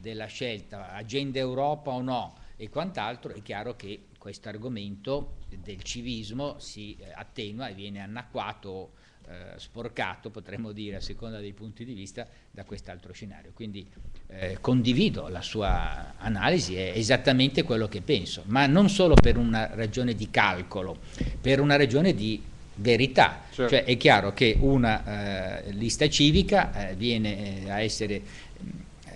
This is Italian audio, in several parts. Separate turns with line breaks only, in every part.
della scelta agenda Europa o no e quant'altro, è chiaro che questo argomento del civismo si eh, attenua e viene annacquato eh, sporcato, potremmo dire, a seconda dei punti di vista, da quest'altro scenario. Quindi eh, condivido la sua analisi, è esattamente quello che penso, ma non solo per una ragione di calcolo, per una ragione di verità. Certo. Cioè è chiaro che una eh, lista civica eh, viene eh, a essere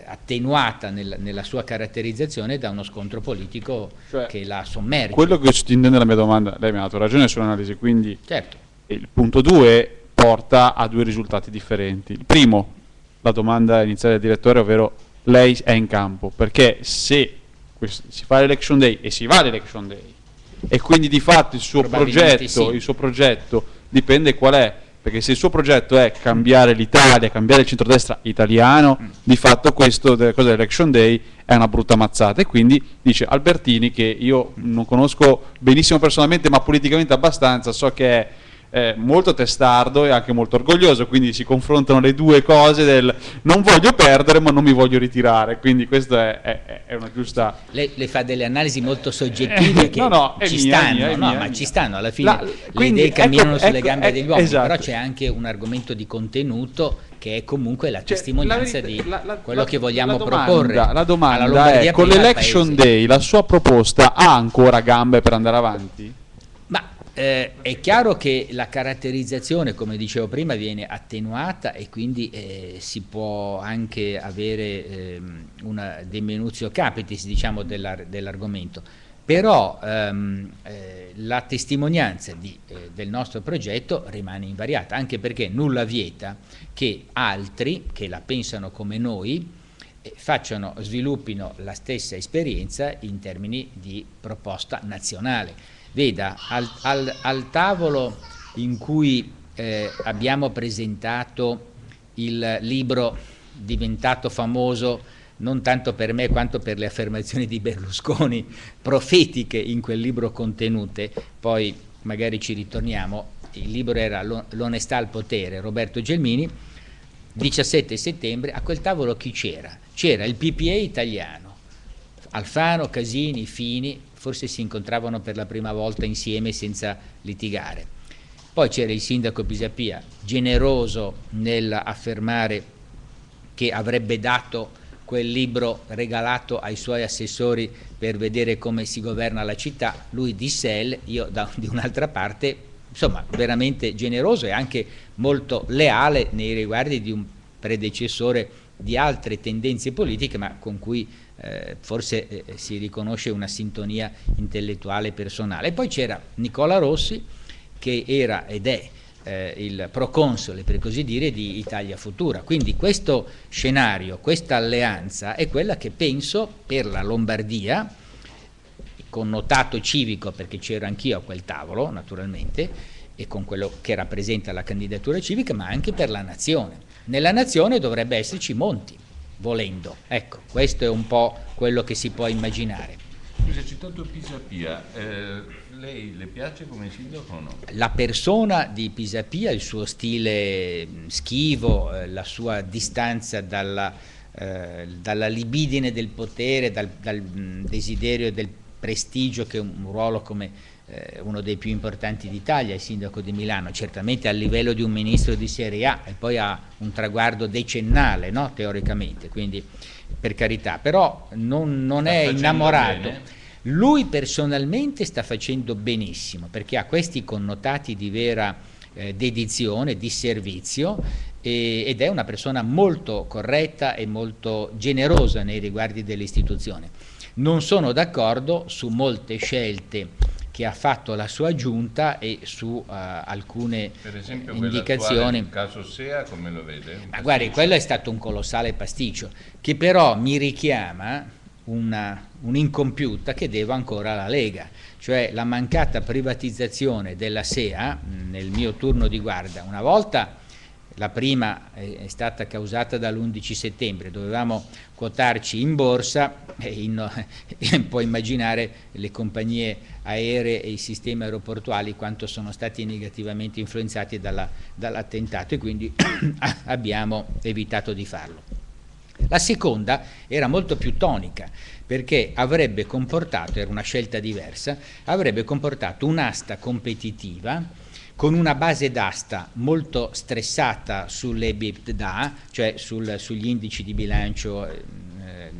attenuata nel, nella sua caratterizzazione da uno scontro politico cioè, che la sommerge.
Quello che sottintende nella mia domanda, lei mi ha dato ragione sull'analisi, quindi certo. il punto 2 porta a due risultati differenti. Il primo, la domanda iniziale del direttore, ovvero lei è in campo, perché se si fa l'election day e si va all'election day e quindi di fatto il suo, progetto, sì. il suo progetto dipende qual è, perché se il suo progetto è cambiare l'Italia, cambiare il centrodestra italiano, mm. di fatto questo delle cose dell'election day è una brutta mazzata e quindi dice Albertini che io non conosco benissimo personalmente ma politicamente abbastanza, so che è eh, molto testardo e anche molto orgoglioso, quindi si confrontano le due cose del non voglio perdere ma non mi voglio ritirare, quindi questa è, è, è, una giusta...
Lei, lei, fa delle analisi molto soggettive che no, no, ci mia, stanno, mia, no, mia, ma ci stanno, alla fine La, quindi, le idee camminano ecco, sulle ecco, gambe ecco, degli uomini, esatto. però c'è anche un argomento di contenuto che è comunque la cioè, testimonianza la, di la, la, quello che vogliamo
domanda,
proporre.
La domanda è, con l'election day la sua proposta ha ancora gambe per andare avanti?
Eh, è chiaro che la caratterizzazione, come dicevo prima, viene attenuata e quindi eh, si può anche avere eh, una deminuzio capitis diciamo, dell'argomento. Però ehm, eh, la testimonianza di, eh, del nostro progetto rimane invariata, anche perché nulla vieta che altri che la pensano come noi eh, facciano, sviluppino la stessa esperienza in termini di proposta nazionale Veda, al, al, al tavolo in cui eh, abbiamo presentato il libro diventato famoso non tanto per me quanto per le affermazioni di Berlusconi profetiche in quel libro contenute, poi magari ci ritorniamo, il libro era L'onestà al potere, Roberto Gelmini, 17 settembre, a quel tavolo chi c'era? C'era il PPA italiano, Alfano, Casini, Fini, forse si incontravano per la prima volta insieme senza litigare. Poi c'era il sindaco Pisapia, generoso nell'affermare che avrebbe dato quel libro regalato ai suoi assessori per vedere come si governa la città, lui di Sel, io da, di un'altra parte, insomma veramente generoso e anche molto leale nei riguardi di un predecessore di altre tendenze politiche ma con cui eh, forse eh, si riconosce una sintonia intellettuale personale. E poi c'era Nicola Rossi che era ed è eh, il proconsole, per così dire, di Italia Futura. Quindi questo scenario, questa alleanza è quella che penso per la Lombardia, connotato civico perché c'ero anch'io a quel tavolo, naturalmente, e con quello che rappresenta la candidatura civica, ma anche per la nazione. Nella nazione dovrebbe esserci Monti, volendo. Ecco, questo è un po' quello che si può immaginare.
Scusa, citato Pisapia, eh, lei le piace come sindaco o no?
La persona di Pisapia, il suo stile schivo, eh, la sua distanza dalla, eh, dalla libidine del potere, dal, dal desiderio del prestigio che un ruolo come eh, uno dei più importanti d'Italia, il sindaco di Milano, certamente a livello di un ministro di Serie A e poi ha un traguardo decennale, no? teoricamente, quindi per carità, però non, non è innamorato. Bene. Lui personalmente sta facendo benissimo perché ha questi connotati di vera eh, dedizione, di servizio e, ed è una persona molto corretta e molto generosa nei riguardi dell'istituzione. Non sono d'accordo su molte scelte che ha fatto la sua giunta e su uh, alcune per esempio, indicazioni.
Caso SEA come lo vede?
Ma guardi, quello è stato un colossale pasticcio che però mi richiama un'incompiuta che devo ancora alla Lega, cioè la mancata privatizzazione della SEA nel mio turno di guardia. Una volta la prima è stata causata dall'11 settembre, dovevamo quotarci in borsa e in, puoi immaginare le compagnie aeree e i sistemi aeroportuali quanto sono stati negativamente influenzati dall'attentato dall e quindi abbiamo evitato di farlo. La seconda era molto più tonica, perché avrebbe comportato, era una scelta diversa, avrebbe comportato un'asta competitiva con una base d'asta molto stressata sull'EBITDA, cioè sul, sugli indici di bilancio, eh,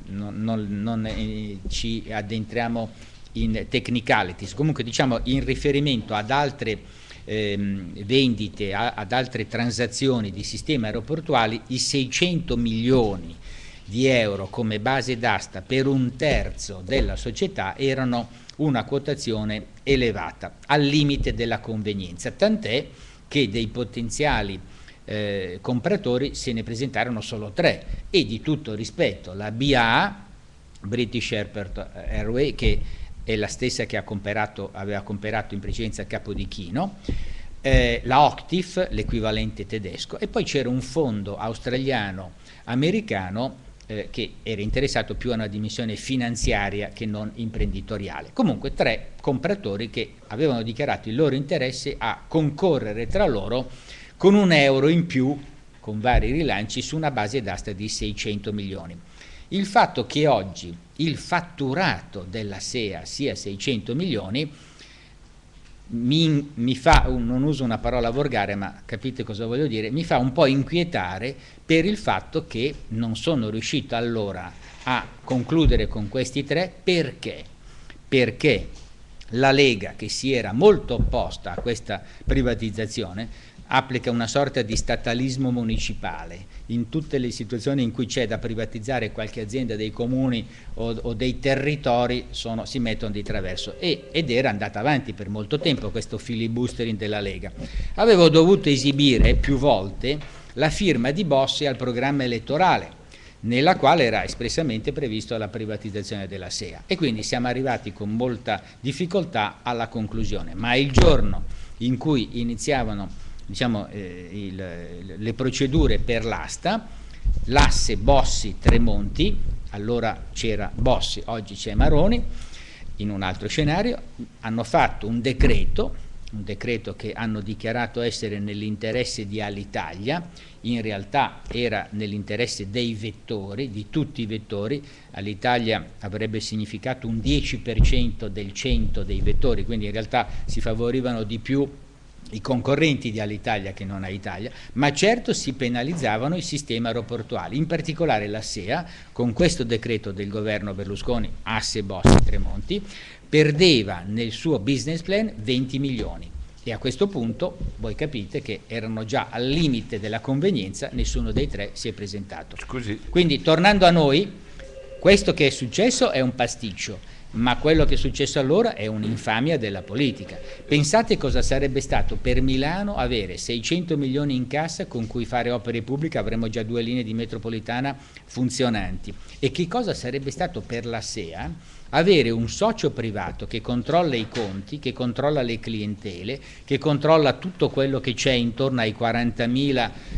non, non, non eh, ci addentriamo in technicalities, comunque diciamo in riferimento ad altre ehm, vendite, a, ad altre transazioni di sistemi aeroportuali, i 600 milioni di euro come base d'asta per un terzo della società erano una quotazione elevata, al limite della convenienza, tant'è che dei potenziali eh, compratori se ne presentarono solo tre e di tutto rispetto la BA, British Airport Airway, che è la stessa che comprato, aveva comprato in precedenza il capo di Chino, eh, la Octif, l'equivalente tedesco, e poi c'era un fondo australiano-americano eh, che era interessato più a una dimensione finanziaria che non imprenditoriale. Comunque tre compratori che avevano dichiarato il loro interesse a concorrere tra loro con un euro in più, con vari rilanci, su una base d'asta di 600 milioni. Il fatto che oggi il fatturato della SEA sia 600 milioni mi, mi, fa, non uso una parola volgare ma capite cosa voglio dire, mi fa un po' inquietare per il fatto che non sono riuscito allora a concludere con questi tre perché? Perché la Lega che si era molto opposta a questa privatizzazione applica una sorta di statalismo municipale in tutte le situazioni in cui c'è da privatizzare qualche azienda dei comuni o, o dei territori sono, si mettono di traverso e, ed era andata avanti per molto tempo questo filibustering della Lega. Avevo dovuto esibire più volte la firma di Bossi al programma elettorale nella quale era espressamente previsto la privatizzazione della SEA. E quindi siamo arrivati con molta difficoltà alla conclusione, ma il giorno in cui iniziavano diciamo, eh, il, le procedure per l'asta, l'asse Bossi-Tremonti, allora c'era Bossi, oggi c'è Maroni, in un altro scenario, hanno fatto un decreto, un decreto che hanno dichiarato essere nell'interesse di Alitalia, in realtà era nell'interesse dei vettori, di tutti i vettori, Alitalia avrebbe significato un 10% del 100 dei vettori, quindi in realtà si favorivano di più i concorrenti di Alitalia che non a Italia, ma certo si penalizzavano i sistemi aeroportuali, in particolare la SEA, con questo decreto del governo Berlusconi, asse Bossi Tremonti, perdeva nel suo business plan 20 milioni e a questo punto voi capite che erano già al limite della convenienza, nessuno dei tre si è presentato. Scusi. Quindi tornando a noi, questo che è successo è un pasticcio, ma quello che è successo allora è un'infamia della politica. Pensate cosa sarebbe stato per Milano avere 600 milioni in cassa con cui fare opere pubbliche, avremmo già due linee di metropolitana funzionanti, e che cosa sarebbe stato per la SEA avere un socio privato che controlla i conti, che controlla le clientele, che controlla tutto quello che c'è intorno 40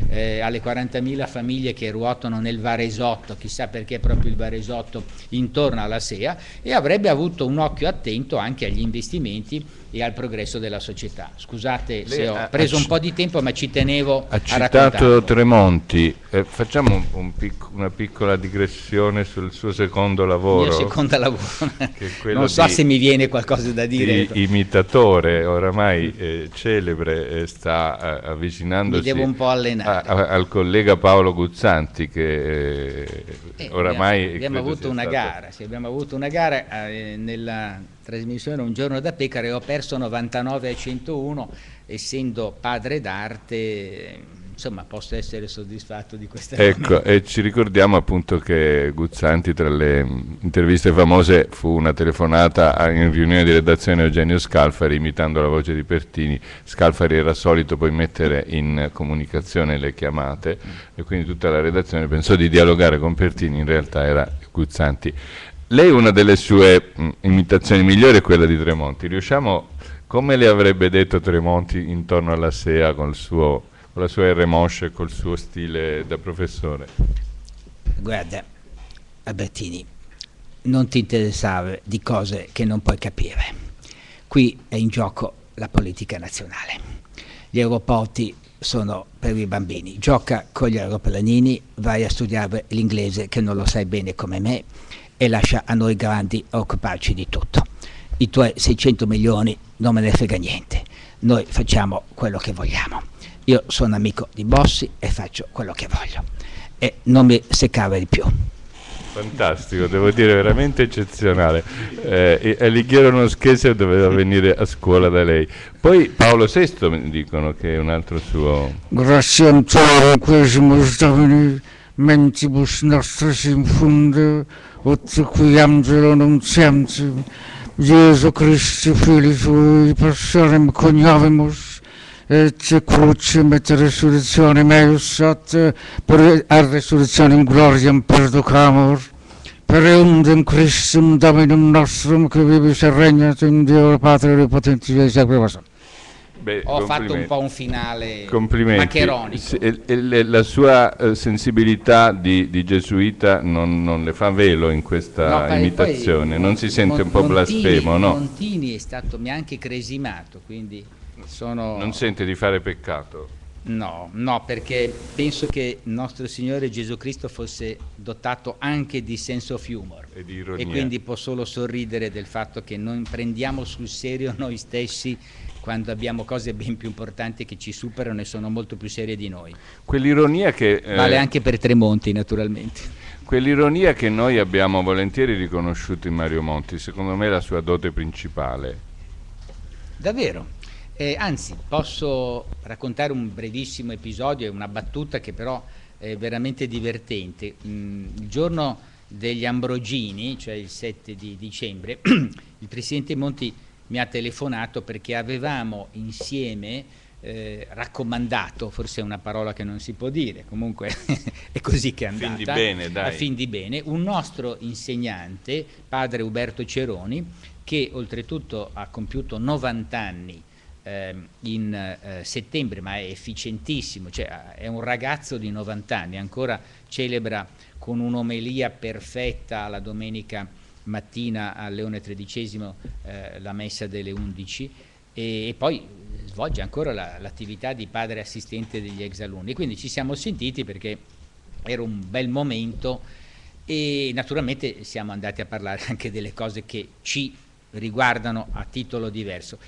eh, alle 40.000 famiglie che ruotano nel Varesotto, chissà perché proprio il Varesotto intorno alla SEA, e avrebbe avuto un occhio attento anche agli investimenti e al progresso della società. Scusate Lei se ho preso un po' di tempo, ma ci tenevo
ha a citato Tremonti, eh, facciamo un, un pic una piccola digressione sul suo secondo lavoro. Il
mio secondo lavoro, non so di, se mi viene qualcosa da dire.
Di imitatore, oramai eh, celebre, eh, sta eh, avvicinandosi
mi devo un po' allenare.
A, a, al collega Paolo Guzzanti che eh, eh, oramai...
Abbiamo, abbiamo avuto una stato... gara, sì, abbiamo avuto una gara nella trasmissione Un giorno da pecora e ho perso 99 a 101, essendo padre d'arte, insomma posso essere soddisfatto di questa
Ecco, e ci ricordiamo appunto che Guzzanti tra le interviste famose fu una telefonata in riunione di redazione Eugenio Scalfari imitando la voce di Pertini. Scalfari era solito poi mettere in comunicazione le chiamate e quindi tutta la redazione pensò di dialogare con Pertini, in realtà era Guzzanti. Lei una delle sue mh, imitazioni migliori è quella di Tremonti. Riusciamo, come le avrebbe detto Tremonti intorno alla SEA con, suo, con la sua R Mosce e col suo stile da professore?
Guarda, Albertini, non ti interessare di cose che non puoi capire. Qui è in gioco la politica nazionale. Gli aeroporti
sono per i bambini. Gioca con gli aeroplanini, vai a studiare l'inglese che non lo sai bene come me e lascia a noi grandi occuparci di tutto. I tuoi 600 milioni non me ne frega niente, noi facciamo quello che vogliamo. Io sono amico di Bossi e faccio quello che voglio e non mi seccare di più.
Fantastico, devo dire veramente eccezionale. Eh, Alighiero Noschese doveva venire a scuola da lei. Poi Paolo VI mi dicono che è un altro suo...
Grazie a Dio, quesimo stamani, mentibus nostris in отцукуям зеленым цемцем, Jezu Chryste, Filipu i Passionem Coniovimus, et crucem et resurrectionem eius sat, per ad resurrectionem gloriam perducamur, per eundem Christum Dominum nostrum, que vivus e regnat in Deo Patria Potentiae, secre
Beh, ho fatto un po' un finale
complimenti. La sua uh, sensibilità di, di gesuita non, non, le fa velo in questa no, imitazione, non si sente Mon, un po' Montini, blasfemo, no?
Montini è stato, mi ha anche cresimato, quindi sono...
Non sente di fare peccato?
No, no, perché penso che nostro Signore Gesù Cristo fosse dotato anche di sense of humor
e, di ironia.
e quindi può solo sorridere del fatto che non prendiamo sul serio noi stessi quando abbiamo cose ben più importanti che ci superano e sono molto più serie di noi.
Quell'ironia che...
Eh, vale anche per Tremonti naturalmente.
Quell'ironia che noi abbiamo volentieri riconosciuto in Mario Monti, secondo me è la sua dote principale.
Davvero? Eh, anzi, posso raccontare un brevissimo episodio, una battuta che però è veramente divertente. Mm, il giorno degli Ambrogini, cioè il 7 di dicembre, il Presidente Monti mi ha telefonato perché avevamo insieme eh, raccomandato, forse è una parola che non si può dire, comunque è così che è andata,
fin di bene, dai. a
fin di bene, un nostro insegnante, padre Uberto Ceroni, che oltretutto ha compiuto 90 anni Ehm, in eh, settembre, ma è efficientissimo, cioè è un ragazzo di 90 anni, ancora celebra con un'omelia perfetta la domenica mattina al Leone XIII eh, la messa delle 11 e, e poi svolge ancora l'attività la, di padre assistente degli exalunni. Quindi ci siamo sentiti perché era un bel momento e naturalmente siamo andati a parlare anche delle cose che ci riguardano a titolo diverso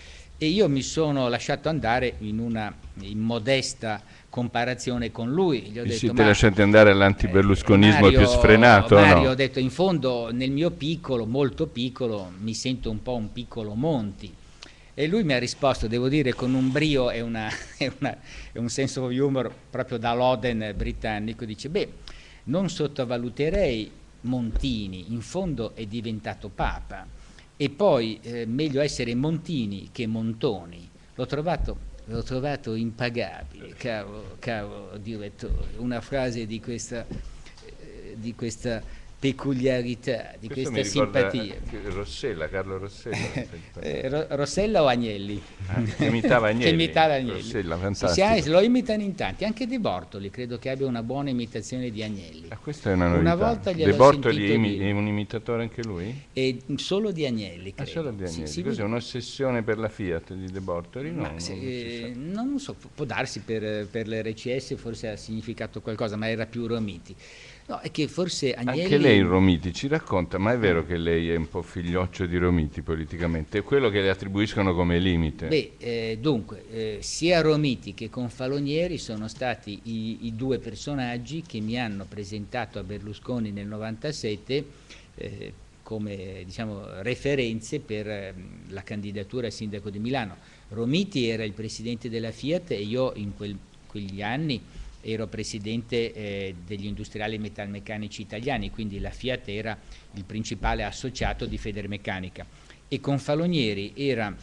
e io mi sono lasciato andare in una immodesta comparazione con lui.
Gli ho detto, siete lasciati andare all'antiberlusconismo eh, più sfrenato?
Mario,
no?
ho detto, in fondo nel mio piccolo, molto piccolo, mi sento un po' un piccolo Monti. E lui mi ha risposto, devo dire, con un brio e, una, e, una, e un senso di humor proprio da Loden britannico, dice, beh, non sottovaluterei Montini, in fondo è diventato Papa e poi eh, meglio essere Montini che Montoni. L'ho trovato, l'ho trovato impagabile, caro, caro direttore, una frase di questa, eh, di questa peculiarità, di
Questo
questa simpatia.
Rossella, Carlo Rossella.
eh, Rossella o Agnelli?
Ah, che imitava Agnelli.
che imitava Agnelli.
Rossella,
fantastico. Sì, lo imitano in tanti, anche De Bortoli credo che abbia una buona imitazione di Agnelli.
Ah, questa è una novità.
Una volta
De Bortoli imi- è un imitatore anche lui?
E solo di Agnelli, credo.
Ah, solo di Agnelli. Sì, Cos'è un'ossessione per la Fiat di De Bortoli? No,
se, non, eh, non, so, può darsi per, per l'RCS forse ha significato qualcosa, ma era più Romiti. No, è che forse Agnelli...
Anche lei Romiti ci racconta, ma è vero che lei è un po' figlioccio di Romiti politicamente, è quello che le attribuiscono come limite.
Beh, eh, dunque, eh, sia Romiti che Confalonieri sono stati i, i, due personaggi che mi hanno presentato a Berlusconi nel 97 eh, come diciamo, referenze per eh, la candidatura a sindaco di Milano. Romiti era il presidente della Fiat e io in quel, quegli anni ero presidente eh, degli industriali metalmeccanici italiani, quindi la Fiat era il principale associato di Federmeccanica e Confalonieri era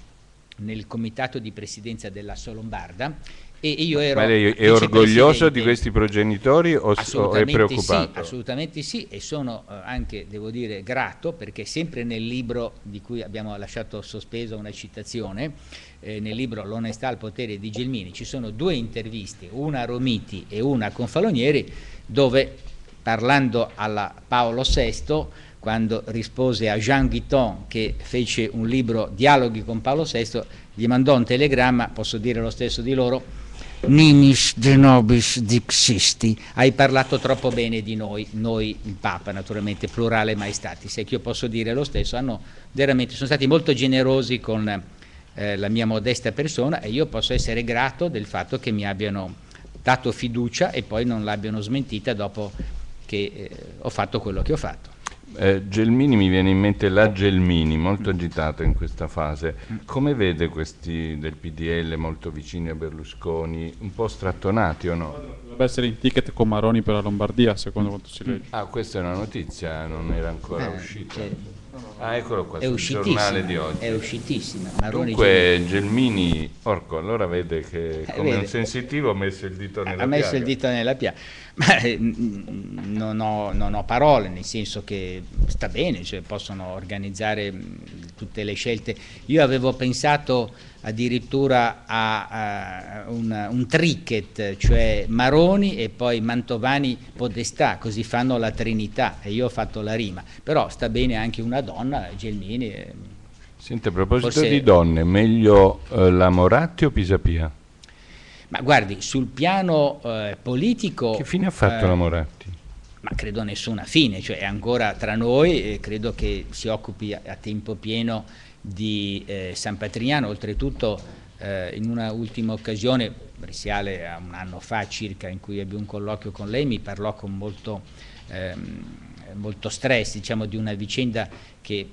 nel comitato di presidenza della Solombarda e io ero
Ma lei è orgoglioso di questi progenitori o, o è preoccupato?
Sì, assolutamente sì e sono eh, anche, devo dire, grato perché sempre nel libro di cui abbiamo lasciato sospesa una citazione eh, nel libro L'onestà al potere di Gelmini ci sono due interviste, una a Romiti e una a Confalonieri, dove parlando alla Paolo VI, quando rispose a Jean Guiton che fece un libro Dialoghi con Paolo VI, gli mandò un telegramma, posso dire lo stesso di loro,
nimis de nobis dixisti.
Hai parlato troppo bene di noi, noi il Papa naturalmente, plurale maestati, se io posso dire lo stesso, hanno veramente, sono stati molto generosi con eh, la mia modesta persona e io posso essere grato del fatto che mi abbiano dato fiducia e poi non l'abbiano smentita dopo che eh, ho fatto quello che ho fatto.
Eh, Gelmini mi viene in mente la Gelmini, molto agitato in questa fase. Come vede questi del PDL molto vicini a Berlusconi, un po' strattonati o no?
Dovrebbe essere in ticket con Maroni per la Lombardia, secondo quanto si legge.
Ah, questa è una notizia, non era ancora
Eh,
uscita.
cioè,
Ah, eccolo qua,
è
giornale di oggi.
è uscitissima. Maroni
Dunque Gelmini, porco, allora vede che
Eh,
come
vede.
un sensitivo ha messo il dito nella
ha messo
piaga.
il dito nella piaga. Eh, mm, non, ho, non ho parole, nel senso che sta bene, cioè possono organizzare mm, tutte le scelte. Io avevo pensato addirittura a, a un, un tricket, cioè Maroni e poi Mantovani Podestà, così fanno la Trinità e io ho fatto la rima. Però sta bene anche una donna, Gelmini. eh,
Senti, a proposito
Forse-
di donne, meglio eh, la Moratti o Pisapia?
Ma guardi, sul piano eh, politico...
Che fine ha fatto
eh,
la Moratti?
Ma credo nessuna fine, cioè è ancora tra noi e credo che si occupi a, a tempo pieno di eh, San Patrignano, oltretutto eh, in una ultima occasione, risale a un anno fa circa, in cui ebbi un colloquio con lei, mi parlò con molto, ehm, molto stress, diciamo, di una vicenda che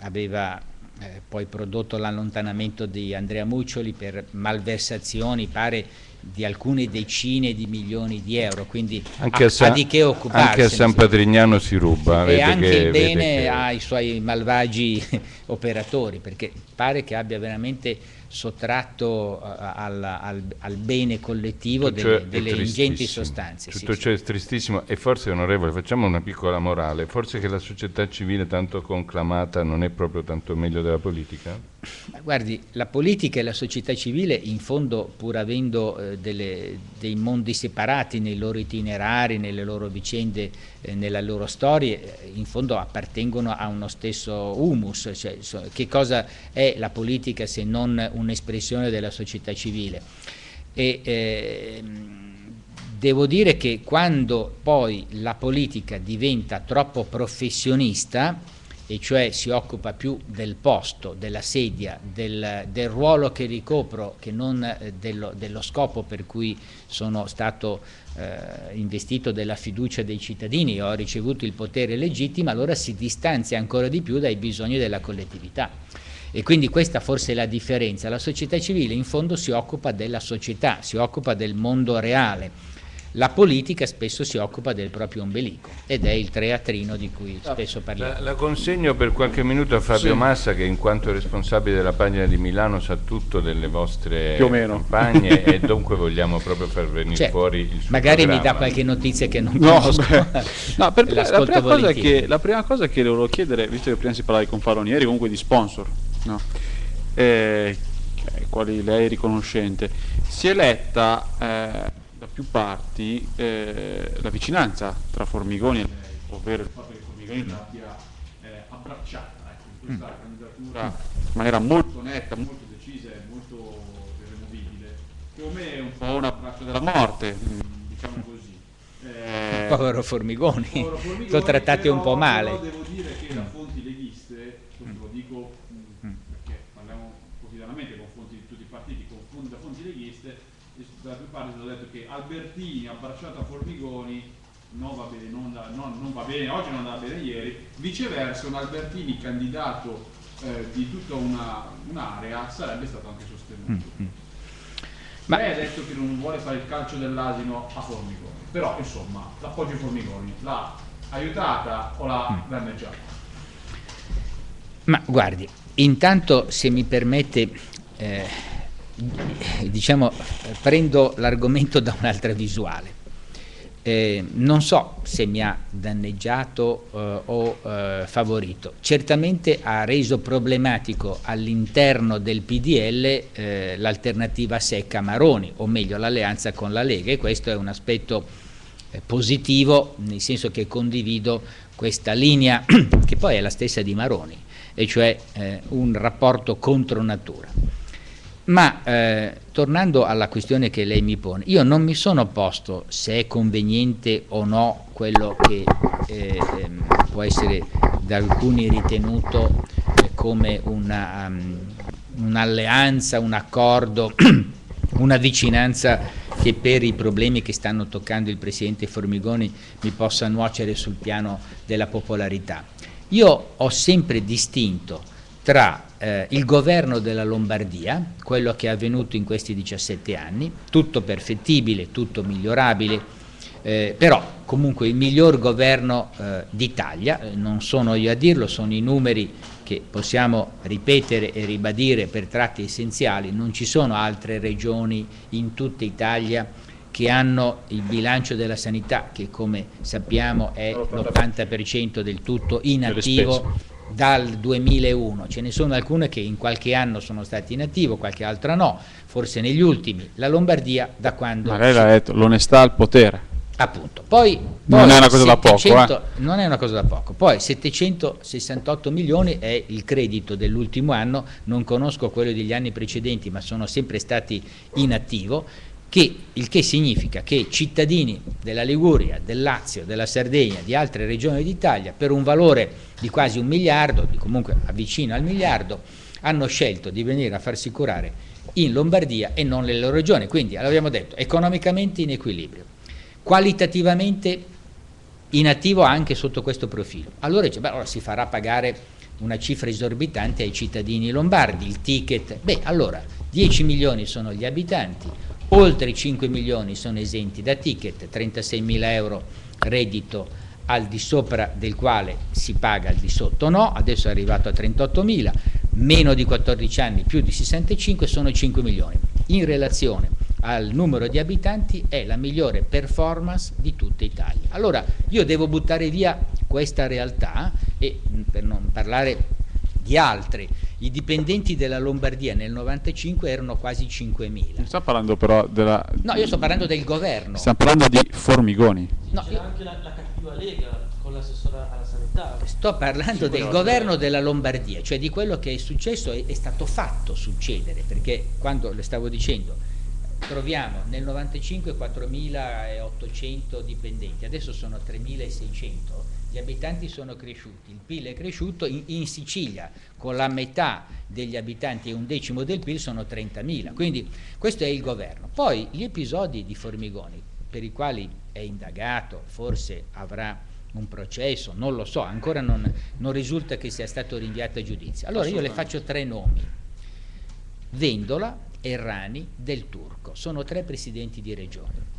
aveva eh, poi prodotto l'allontanamento di Andrea Muccioli per malversazioni, pare di alcune decine di milioni di euro, quindi
Anche a, San,
ha di che occuparsi.
anche a San Patrignano si ruba.
e anche
che-
il bene
che-
ha i suoi malvagi operatori, perché pare che abbia veramente sottratto eh, al, al- al bene collettivo delle, delle ingenti sostanze. sì,
Tutto
sì.
ciò è tristissimo e forse, onorevole, facciamo una piccola morale. Forse che la società civile tanto conclamata non è proprio tanto meglio della politica?
Ma Guardi, la politica e la società civile, in fondo, pur avendo eh, delle- dei mondi separati nei loro itinerari, nelle loro vicende, eh, nelle loro storie, eh, in fondo appartengono a uno stesso humus. Cioè, che cosa è la politica se non un'espressione della società civile? E, ehm, devo dire che quando poi la politica diventa troppo professionista, e cioè si occupa più del posto, della sedia, del, del ruolo che ricopro che non eh, dello, dello scopo per cui sono stato eh, investito della fiducia dei cittadini e ho ricevuto il potere legittimo, allora si distanzia ancora di più dai bisogni della collettività. E quindi questa forse è la differenza. La società civile in fondo si occupa della società, si occupa del mondo reale. La politica spesso si occupa del proprio ombelico ed è il teatrino di cui spesso parliamo.
La, la consegno per qualche minuto a Fabio
Sì.
Massa che in quanto responsabile della pagina di Milano sa tutto delle vostre campagne e dunque vogliamo proprio far venire
Cioè,
fuori il suo
magari mi dà
programma.
qualche notizia che non
No,
conosco.
no, per- la, prima cosa che, la prima cosa che le volevo chiedere, visto che prima si parlava di Confaloni, ieri comunque di sponsor, no? Eh, ai quali lei è riconoscente, si è letta eh, da più parti eh, la vicinanza tra Formigoni e lei, ovvero il fatto che Formigoni l'abbia eh, abbracciata ecco, in questa candidatura in maniera molto netta, molto decisa e molto irremovibile, come un po' un abbraccio della morte, mm, diciamo così. Eh,
Povero Formigoni,
Povero Formigoni,
lo trattate un po' male.
Devo dire che da fonti leghiste, questo lo dico mh, perché parliamo quotidianamente con fonti di tutti i partiti, con fonti, da fonti leghiste, e da più parti sono detto che Albertini abbracciato a Formigoni non va bene, non, da- non- non va bene oggi, non andava bene ieri, viceversa un Albertini candidato eh, di tutta una- un'area sarebbe stato anche sostenuto.
Ma-
Lei ha detto che non vuole fare il calcio dell'asino a Formigoni, però insomma l'appoggio a Formigoni l'ha aiutata o l'ha danneggiata?
Ma guardi, intanto se mi permette, eh, diciamo, prendo l'argomento da un'altra visuale. Eh, non so se mi ha danneggiato eh, o eh, favorito, certamente ha reso problematico all'interno del PDL eh, l'alternativa secca Maroni, o meglio l'alleanza con la Lega e questo è un aspetto eh, positivo, nel senso che condivido questa linea che poi è la stessa di Maroni, e cioè eh, un rapporto contro natura. Ma eh, tornando alla questione che lei mi pone, io non mi sono posto se è conveniente o no quello che eh, ehm, può essere da alcuni ritenuto eh, come um, un'alleanza, un accordo, una vicinanza che per i problemi che stanno toccando il Presidente Formigoni mi possa nuocere sul piano della popolarità. Io ho sempre distinto tra eh, il governo della Lombardia, quello che è avvenuto in questi 17 anni, tutto perfettibile, tutto migliorabile, eh, però comunque il miglior governo eh, d'Italia, eh, non sono io a dirlo, sono i numeri che possiamo ripetere e ribadire per tratti essenziali, non ci sono altre regioni in tutta Italia che hanno il bilancio della sanità che come sappiamo è l'80% del tutto inattivo dal 2001, ce ne sono alcune che in qualche anno sono state in attivo, qualche altra no, forse negli ultimi, la Lombardia da quando...
Ma lei l'ha detto, l'onestà al potere.
Appunto, poi, poi
non è una cosa 700, da poco. Eh.
Non è una cosa da poco. Poi 768 milioni è il credito dell'ultimo anno, non conosco quello degli anni precedenti, ma sono sempre stati in attivo che, il che significa che cittadini della Liguria, del Lazio, della Sardegna, di altre regioni d'Italia, per un valore di quasi un miliardo, comunque vicino al miliardo, hanno scelto di venire a farsi curare in Lombardia e non nelle loro regioni. Quindi, l'abbiamo detto, economicamente in equilibrio, qualitativamente inattivo anche sotto questo profilo. Allora dice, beh, allora si farà pagare una cifra esorbitante ai cittadini lombardi, il ticket, beh, allora 10 milioni sono gli abitanti, oltre 5 milioni sono esenti da ticket, 36 mila euro reddito al di sopra del quale si paga, al di sotto no, adesso è arrivato a 38 mila, meno di 14 anni, più di 65 sono 5 milioni. In relazione al numero di abitanti è la migliore performance di tutta Italia. Allora io devo buttare via questa realtà e per non parlare di altri, i dipendenti della Lombardia nel 95 erano quasi 5.000.
Non sto parlando però della...
No, io sto parlando del governo.
Stiamo parlando di Formigoni.
No, C'era io... anche la, la cattiva Lega con l'assessore alla sanità.
Sto parlando sì, del governo della Lombardia, cioè di quello che è successo e è stato fatto succedere, perché quando le stavo dicendo troviamo nel 95 4.800 dipendenti, adesso sono 3.600 gli abitanti sono cresciuti, il PIL è cresciuto, in, in, Sicilia con la metà degli abitanti e un decimo del PIL sono 30.000, quindi questo è il governo. Poi gli episodi di Formigoni per i quali è indagato, forse avrà un processo, non lo so, ancora non, non risulta che sia stato rinviato a giudizio. Allora io le faccio tre nomi, Vendola, Errani, Del Turco, sono tre presidenti di regione.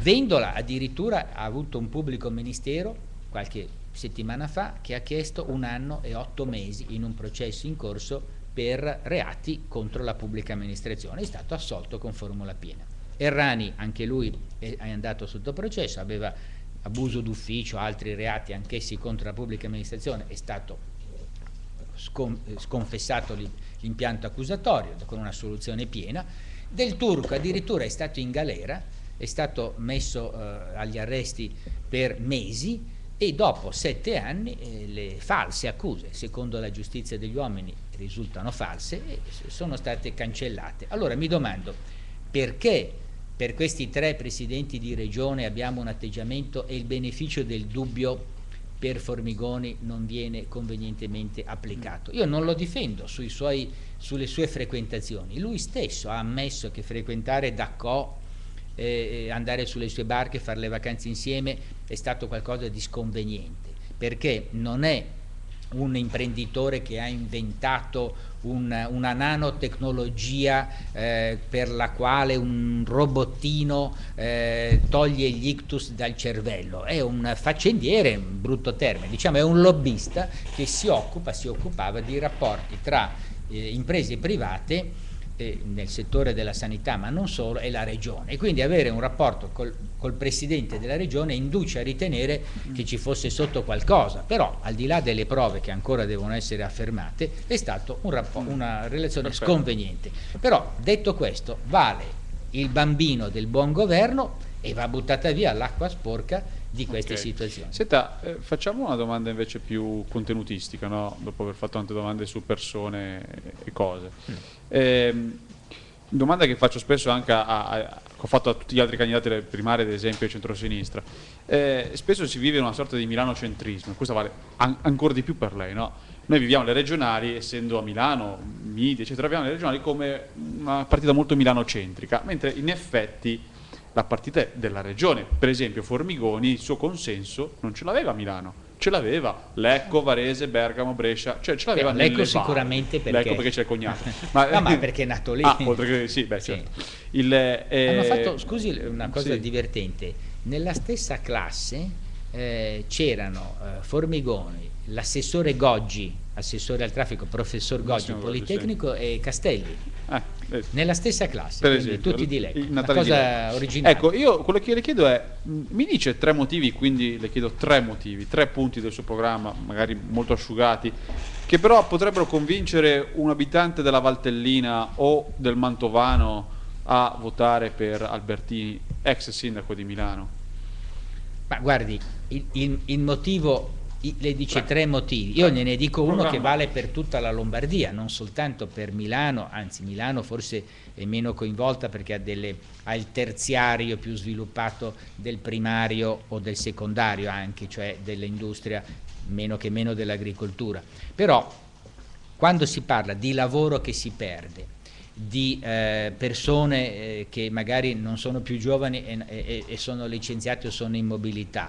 Vendola addirittura ha avuto un pubblico ministero qualche settimana fa che ha chiesto un anno e otto mesi in un processo in corso per reati contro la pubblica amministrazione, è stato assolto con formula piena. Errani, anche lui è andato sotto processo, aveva abuso d'ufficio, altri reati anch'essi contro la pubblica amministrazione, è stato sconfessato l'impianto accusatorio con una soluzione piena. Del Turco addirittura è stato in galera, è stato messo eh, agli arresti per mesi, e dopo sette anni eh, le false accuse, secondo la giustizia degli uomini, risultano false e sono state cancellate. Allora mi domando perché per questi tre presidenti di regione abbiamo un atteggiamento e il beneficio del dubbio per Formigoni non viene convenientemente applicato. Io non lo difendo suoi, sulle sue frequentazioni, lui stesso ha ammesso che frequentare Dacò eh, andare sulle sue barche, fare le vacanze insieme è stato qualcosa di sconveniente, perché non è un imprenditore che ha inventato un, una nanotecnologia eh, per la quale un robottino eh, toglie gli ictus dal cervello, è un faccendiere, un brutto termine, diciamo è un lobbista che si occupa, si occupava di rapporti tra eh, imprese private nel settore della sanità, ma non solo, è la regione. E quindi avere un rapporto col, col, presidente della regione induce a ritenere che ci fosse sotto qualcosa, però al di là delle prove che ancora devono essere affermate, è stata un una relazione sconveniente. Però detto questo, vale il bambino del buon governo e va buttata via l'acqua sporca di queste okay. situazioni.
Senta, eh, facciamo una domanda invece più contenutistica, no? dopo aver fatto tante domande su persone e cose. Mm. Eh, domanda che faccio spesso anche a, a, a, ho fatto a tutti gli altri candidati alle primarie, ad esempio, centrosinistra. Eh, spesso si vive una sorta di milano-centrismo, questo vale an- ancora di più per lei, no? Noi viviamo le regionali, essendo a Milano, Midi, eccetera, viviamo le regionali come una partita molto milano-centrica, mentre in effetti la partita della regione, per esempio Formigoni, il suo consenso non ce l'aveva a Milano, ce l'aveva Lecco, Varese, Bergamo, Brescia, cioè ce l'aveva
Lecco sicuramente
perché... Lecco perché c'è il cognato.
ma, no, ma perché è nato lì.
Ah, oltre che sì, beh, certo. sì. Il,
eh... Hanno fatto, scusi, una cosa sì. divertente, nella stessa classe eh, c'erano eh, Formigoni, l'assessore Goggi, assessore al traffico, professor Goggi, Politecnico Goggi, sì. e Castelli. Eh, nella stessa classe, esempio, tutti di lei. Una cosa originale.
Ecco, io quello che le chiedo è, mi dice tre motivi, quindi le chiedo tre motivi, tre punti del suo programma, magari molto asciugati, che però potrebbero convincere un abitante della Valtellina o del Mantovano a votare per Albertini, ex sindaco di Milano.
Ma guardi, il, il, il motivo le dice tre motivi, io ne dico uno che vale per tutta la Lombardia, non soltanto per Milano, anzi Milano forse è meno coinvolta perché ha, delle, ha, il terziario più sviluppato del primario o del secondario anche, cioè dell'industria meno che meno dell'agricoltura. Però quando si parla di lavoro che si perde, di eh, persone eh, che magari non sono più giovani e, e, e sono licenziati o sono in mobilità,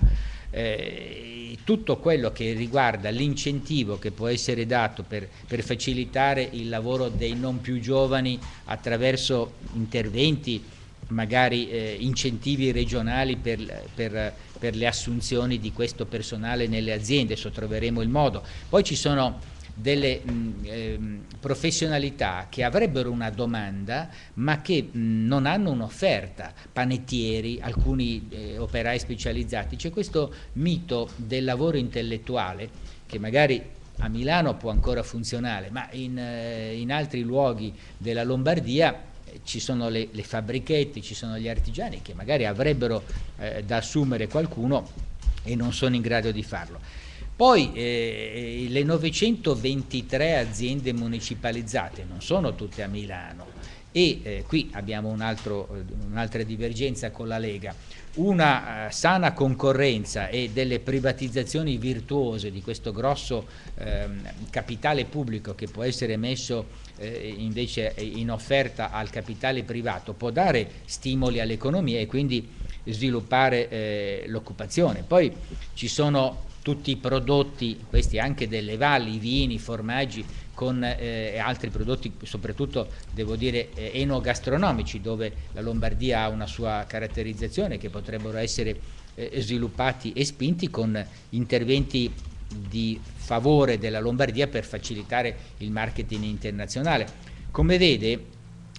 eh, tutto quello che riguarda l'incentivo che può essere dato per, per, facilitare il lavoro dei non più giovani attraverso interventi, magari eh, incentivi regionali per, per, per le assunzioni di questo personale nelle aziende, so troveremo il modo. Poi ci sono delle mh, eh, professionalità che avrebbero una domanda ma che mh, non hanno un'offerta, panettieri, alcuni eh, operai specializzati. C'è questo mito del lavoro intellettuale che magari a Milano può ancora funzionare, ma in, eh, in altri luoghi della Lombardia eh, ci sono le, le, fabbrichette, ci sono gli artigiani che magari avrebbero eh, da assumere qualcuno e non sono in grado di farlo. Poi eh, le 923 aziende municipalizzate non sono tutte a Milano e eh, qui abbiamo un un'altra divergenza con la Lega. Una eh, sana concorrenza e delle privatizzazioni virtuose di questo grosso ehm, capitale pubblico che può essere messo eh, invece in offerta al capitale privato può dare stimoli all'economia e quindi sviluppare eh, l'occupazione. Poi ci sono tutti i prodotti, questi anche delle valli, vini, formaggi, con eh, altri prodotti, soprattutto devo dire eh, enogastronomici, dove la Lombardia ha una sua caratterizzazione che potrebbero essere eh, sviluppati e spinti con interventi di favore della Lombardia per facilitare il marketing internazionale. Come vede,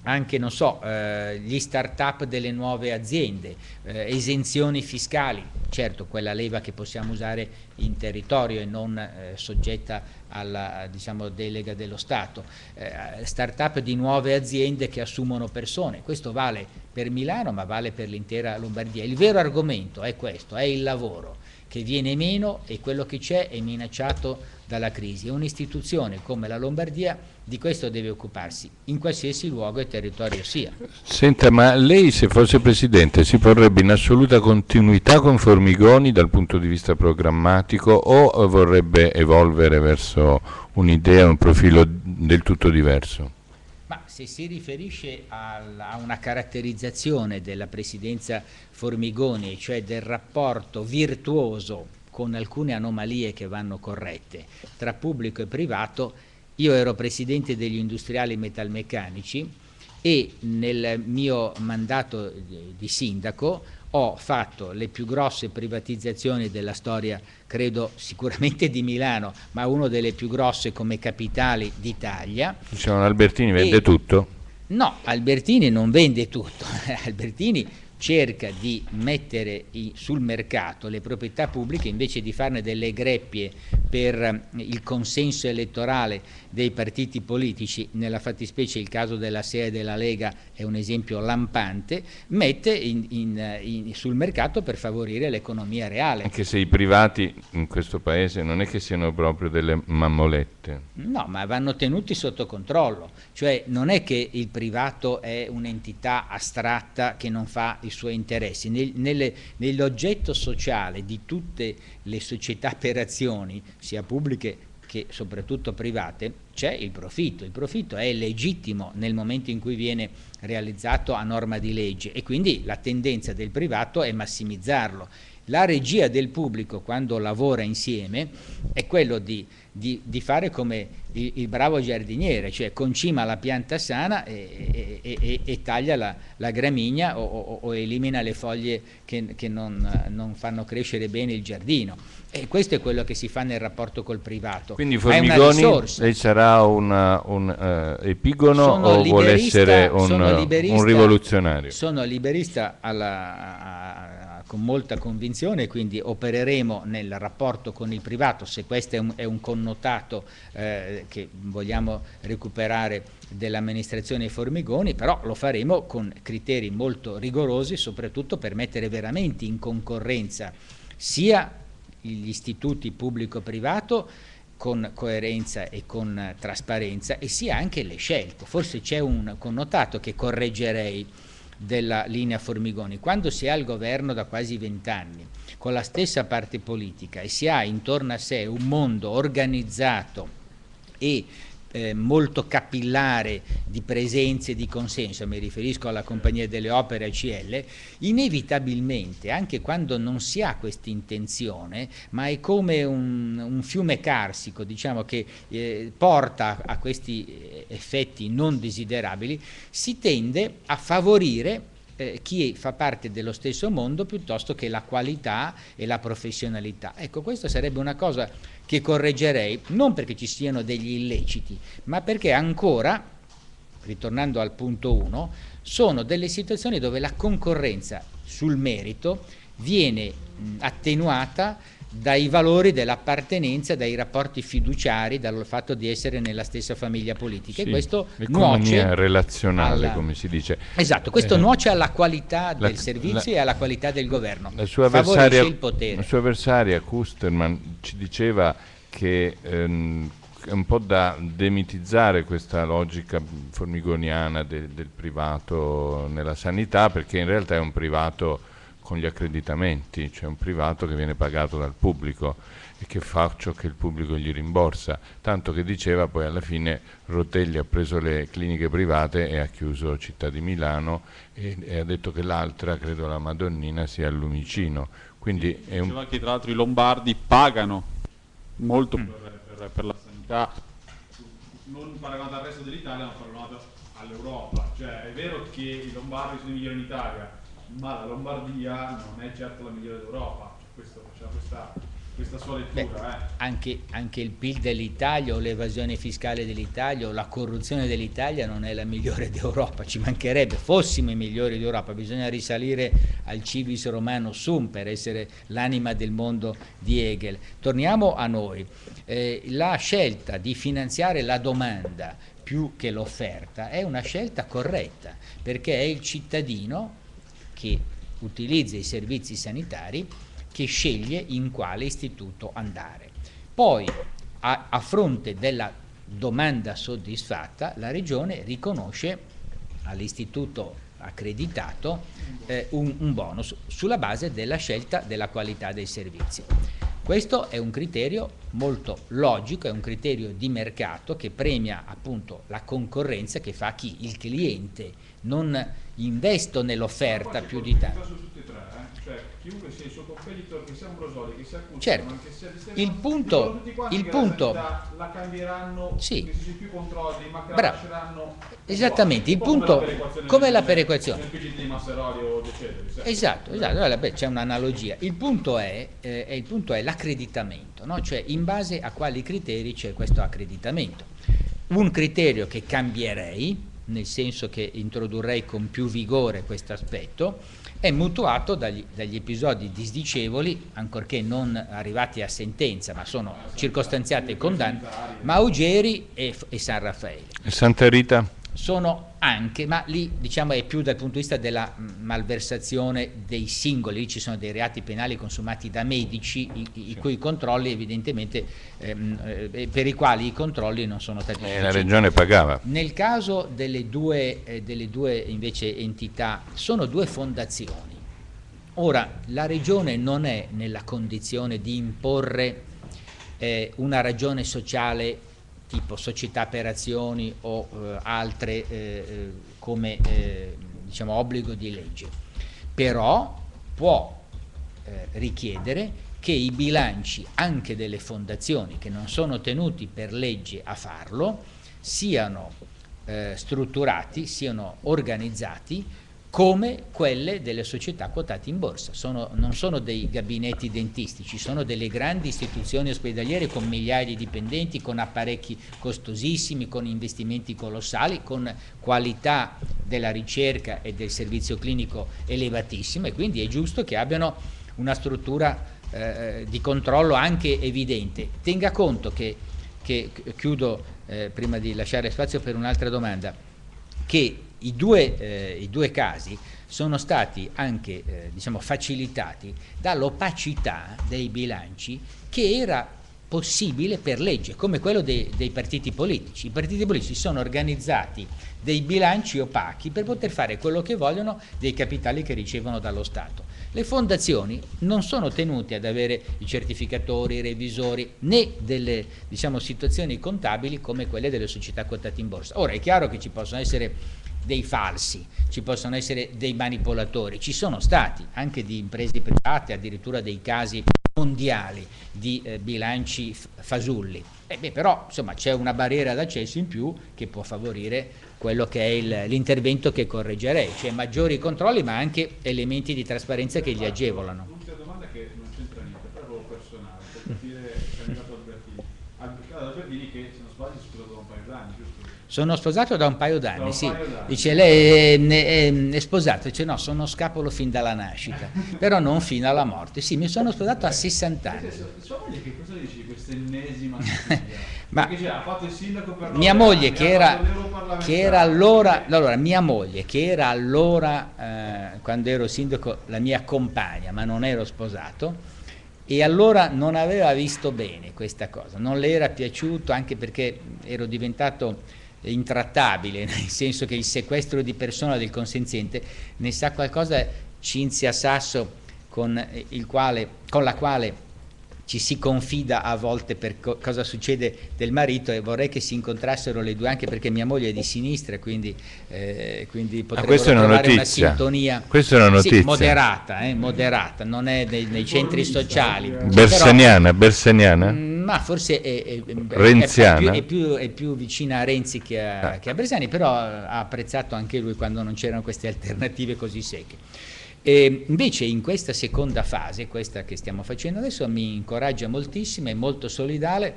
anche non so, eh, gli start-up delle nuove aziende, eh, esenzioni fiscali, certo quella leva che possiamo usare in territorio e non eh, soggetta alla diciamo, delega dello Stato, eh, start-up di nuove aziende che assumono persone, questo vale per Milano ma vale per l'intera Lombardia. Il vero argomento è questo, è il lavoro che viene meno e quello che c'è è minacciato dalla crisi. Un'istituzione come la Lombardia di questo deve occuparsi, in qualsiasi luogo e territorio sia.
Senta, ma lei se fosse Presidente si porrebbe in assoluta continuità con Formigoni dal punto di vista programmatico o vorrebbe evolvere verso un'idea, un profilo del tutto diverso?
Se si riferisce a una caratterizzazione della Presidenza Formigoni, cioè del rapporto virtuoso con alcune anomalie che vanno corrette tra pubblico e privato, io ero presidente degli industriali metalmeccanici e nel mio mandato di sindaco ho fatto le più grosse privatizzazioni della storia, credo sicuramente di Milano, ma una delle più grosse come capitali d'Italia.
Diciamo, Albertini vende e, tutto?
No, Albertini non vende tutto, Albertini cerca di mettere sul mercato le proprietà pubbliche invece di farne delle greppie per eh, il consenso elettorale dei partiti politici, nella fattispecie il caso della SEA e della Lega è un esempio lampante, mette in, in, in, sul mercato per favorire l'economia reale.
Anche se i privati in questo paese non è che siano proprio delle mammolette.
No, ma vanno tenuti sotto controllo, cioè non è che il privato è un'entità astratta che non fa i suoi interessi, Nel, nell'oggetto sociale di tutte le società per azioni, sia pubbliche che soprattutto private, c'è il profitto. Il profitto è legittimo nel momento in cui viene realizzato a norma di legge e quindi la tendenza del privato è massimizzarlo. La regia del pubblico quando lavora insieme è quello di, di, di fare come il, il, bravo giardiniere, cioè concima la pianta sana e, e, e, e taglia la, la gramigna o, o, o, elimina le foglie che, che non, non fanno crescere bene il giardino. E questo è quello che si fa nel rapporto col privato.
Quindi Formigoni lei sarà una, un uh, epigono sono o vuole essere un, un, rivoluzionario?
Sono liberista alla, a, a, con molta convinzione, quindi opereremo nel rapporto con il privato, se questo è un, è un connotato eh, che vogliamo recuperare dell'amministrazione Formigoni, però lo faremo con criteri molto rigorosi, soprattutto per mettere veramente in concorrenza sia gli istituti pubblico-privato con coerenza e con trasparenza e sia anche le scelte. Forse c'è un connotato che correggerei della linea Formigoni. Quando si è al governo da quasi vent'anni, con la stessa parte politica e si ha intorno a sé un mondo organizzato e eh, molto capillare di presenze e di consenso, mi riferisco alla Compagnia delle Opere ACL, inevitabilmente, anche quando non si ha questa intenzione, ma è come un, un fiume carsico, diciamo, che eh, porta a questi eh, effetti non desiderabili, si tende a favorire eh, chi fa parte dello stesso mondo piuttosto che la qualità e la professionalità. Ecco, questa sarebbe una cosa che correggerei, non perché ci siano degli illeciti, ma perché ancora, ritornando al punto 1, sono delle situazioni dove la concorrenza sul merito viene attenuata dai valori dell'appartenenza, dai rapporti fiduciari, dal fatto di essere nella stessa famiglia politica. Sì, e questo nuoce
relazionale, alla... come si dice.
Esatto, questo eh, nuoce alla qualità la, del servizio la, e alla qualità del governo.
La sua avversaria, il potere. La sua avversaria Kusterman ci diceva che ehm, è un po' da demitizzare questa logica formigoniana del, del privato nella sanità, perché in realtà è un privato con gli accreditamenti, cioè un privato che viene pagato dal pubblico e che fa ciò che il pubblico gli rimborsa, tanto che diceva poi alla fine Rotelli ha preso le cliniche private e ha chiuso Città di Milano e, e ha detto che l'altra, credo la Madonnina, sia a Lumicino. Quindi
sì, è un... Diceva che tra l'altro i lombardi pagano molto mm. per, per, per, la sanità, non paragonato al resto dell'Italia ma paragonato all'Europa, cioè è vero che i lombardi sono i migliori in Italia, ma la Lombardia non è certo la migliore d'Europa, questo, cioè questa, questa sua lettura. Beh, eh.
anche, anche, il PIL dell'Italia o l'evasione fiscale dell'Italia o la corruzione dell'Italia non è la migliore d'Europa, ci mancherebbe, fossimo i migliori d'Europa, bisogna risalire al civis romano sum per essere l'anima del mondo di Hegel. Torniamo a noi, eh, la scelta di finanziare la domanda più che l'offerta è una scelta corretta perché è il cittadino che utilizza i servizi sanitari che sceglie in quale istituto andare. Poi, a, a fronte della domanda soddisfatta, la Regione riconosce all'istituto accreditato eh, un, un, bonus sulla base della scelta della qualità dei servizi. Questo è un criterio molto logico, è un criterio di mercato che premia appunto la concorrenza che fa chi? Il cliente non investo nell'offerta più di tanto. Cioè, chiunque sia il suo competitor, che sia un Brosoli, che sia Cucci, certo. che sia di il punto, il punto la, la cambieranno, sì. più controlli, ma che Bravo. lasceranno Esattamente, il punto, come la perequazione? Esatto, esatto, c'è un'analogia. Il punto è, eh, è l'accreditamento, no? cioè in base a quali criteri c'è questo accreditamento. Un criterio che cambierei nel senso che introdurrei con più vigore questo aspetto, è mutuato dagli, dagli, episodi disdicevoli, ancorché non arrivati a sentenza, ma sono circostanziate e condanne, Maugeri e, e San Raffaele.
E Santa Rita?
sono anche, ma lì diciamo è più dal punto di vista della malversazione dei singoli, lì ci sono dei reati penali consumati da medici i, i sì. cui controlli evidentemente ehm, eh, per i quali i controlli non sono stati
E la regione pagava.
Nel caso delle due, eh, delle due invece entità sono due fondazioni. Ora la regione non è nella condizione di imporre eh, una ragione sociale tipo società per azioni o eh, altre eh, eh, come eh, diciamo, obbligo di legge, però può eh, richiedere che i bilanci anche delle fondazioni che non sono tenuti per legge a farlo siano eh, strutturati, siano organizzati come quelle delle società quotate in borsa. Sono, non sono dei gabinetti dentistici, sono delle grandi istituzioni ospedaliere con migliaia di dipendenti, con apparecchi costosissimi, con investimenti colossali, con qualità della ricerca e del servizio clinico elevatissima e quindi è giusto che abbiano una struttura eh, di controllo anche evidente. Tenga conto che, che chiudo eh, prima di lasciare spazio per un'altra domanda, che i due, eh, i due casi sono stati anche eh, diciamo, facilitati dall'opacità dei bilanci che era possibile per legge, come quello dei, dei partiti politici. I partiti politici sono organizzati dei bilanci opachi per poter fare quello che vogliono dei capitali che ricevono dallo Stato. Le fondazioni non sono tenute ad avere i certificatori, i revisori, né delle diciamo, situazioni contabili come quelle delle società quotate in borsa. Ora è chiaro che ci possono essere dei falsi, ci possono essere dei manipolatori, ci sono stati anche di imprese private, addirittura dei casi mondiali di eh, bilanci fasulli. Eh beh, però insomma c'è una barriera d'accesso in più che può favorire quello che è l'intervento che correggerei, cioè maggiori controlli ma anche elementi di trasparenza che li agevolano.
L'ultima domanda che non c'entra niente, però personale, per capire che è arrivato Albertini. Albertini che se non sbaglio si scusa da un paio d'anni, giusto?
Sono sposato da un paio d'anni, sì. Dice lei è, è, è, sposato, dice no, sono scapolo fin dalla nascita, però non fino alla morte. Sì, mi sono sposato a 60 anni.
Sua moglie che cosa dice di questa ennesima
Ma ha fatto il sindaco per mia moglie che era, che era allora, allora, mia moglie che era allora, eh, quando ero sindaco, la mia compagna, ma non ero sposato, e allora non aveva visto bene questa cosa, non le era piaciuto anche perché ero diventato intrattabile, nel senso che il sequestro di persona del consenziente ne sa qualcosa Cinzia Sasso con, quale, con la quale ci si confida a volte per co cosa succede del marito e vorrei che si incontrassero le due anche perché mia moglie è di sinistra quindi, eh, quindi
ah, potrebbero ah, trovare una,
una, sintonia
questa è una notizia
sì, moderata, eh, moderata, non è nei, nei centri sociali
bersaniana, Però, bersaniana?
Mm, ma forse è, è. È più, è, più, più, vicina a Renzi che a, ah. che a Bersani però ha apprezzato anche lui quando non c'erano queste alternative così secche e invece in questa seconda fase, questa che stiamo facendo adesso, mi incoraggia moltissimo, è molto solidale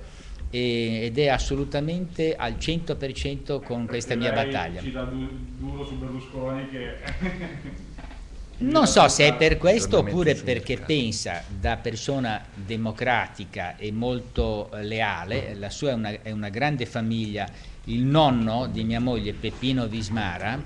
ed è assolutamente al 100% con questa mia battaglia.
Ci dà duro su Berlusconi che...
Non so se è per questo oppure perché pensa da persona democratica e molto leale, la sua è una, è una grande famiglia, il nonno di mia moglie Peppino Vismara,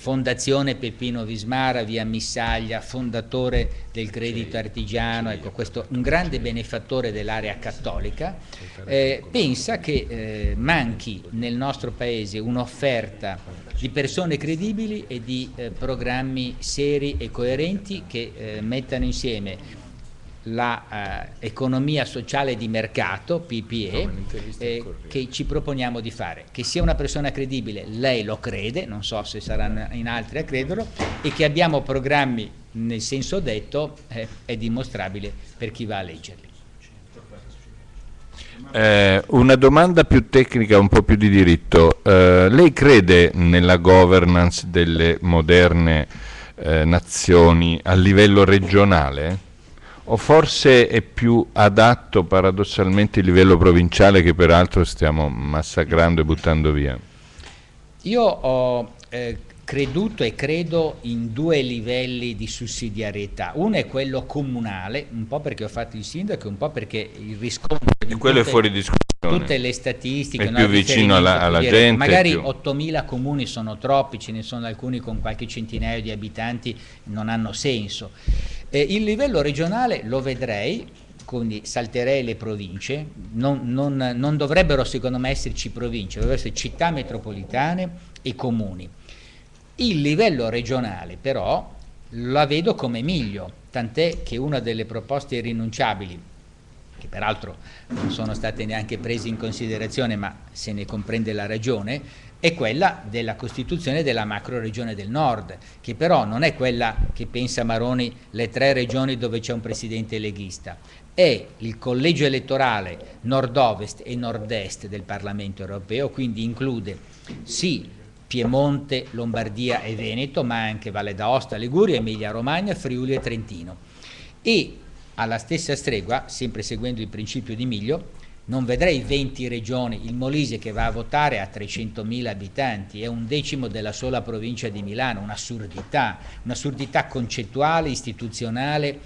Fondazione Peppino Vismara, via Missaglia, fondatore del credito artigiano, ecco, questo, un grande benefattore dell'area cattolica, eh, pensa che eh, manchi nel nostro paese un'offerta di persone credibili e di eh, programmi seri e coerenti che eh, mettano insieme l'economia eh, sociale di mercato, PPE, eh, che ci proponiamo di fare. Che sia una persona credibile, lei lo crede, non so se saranno in altri a crederlo, e che abbiamo programmi nel senso detto eh, è dimostrabile per chi va a leggerli.
Eh, una domanda più tecnica, un po' più di diritto. Eh, lei crede nella governance delle moderne eh, nazioni a livello regionale? O forse è più adatto paradossalmente il livello provinciale che peraltro stiamo massacrando e buttando via?
Io ho eh, creduto e credo in due livelli di sussidiarietà. Uno è quello comunale, un po' perché ho fatto il sindaco, un po' perché il riscontro
di quello tutte, è fuori discussione.
Tutte le statistiche,
è più vicino alla, alla
dire,
gente.
Magari 8.000 comuni sono troppi, ce ne sono alcuni con qualche centinaio di abitanti, non hanno senso. Eh, il livello regionale lo vedrei, quindi salterei le province, non, non, non dovrebbero secondo me esserci province, dovrebbero essere città metropolitane e comuni. Il livello regionale però la vedo come miglio, tant'è che una delle proposte irrinunciabili, che peraltro non sono state neanche prese in considerazione ma se ne comprende la ragione, è quella della costituzione della macro regione del nord, che però non è quella che pensa Maroni le tre regioni dove c'è un presidente leghista, è il collegio elettorale nord-ovest e nord-est del Parlamento europeo, quindi include sì Piemonte, Lombardia e Veneto, ma anche Valle d'Aosta, Liguria, Emilia Romagna, Friuli e Trentino. E alla stessa stregua, sempre seguendo il principio di Miglio, non vedrei 20 regioni, il Molise che va a votare ha 300.000 abitanti, è un decimo della sola provincia di Milano, un'assurdità, un'assurdità concettuale, istituzionale,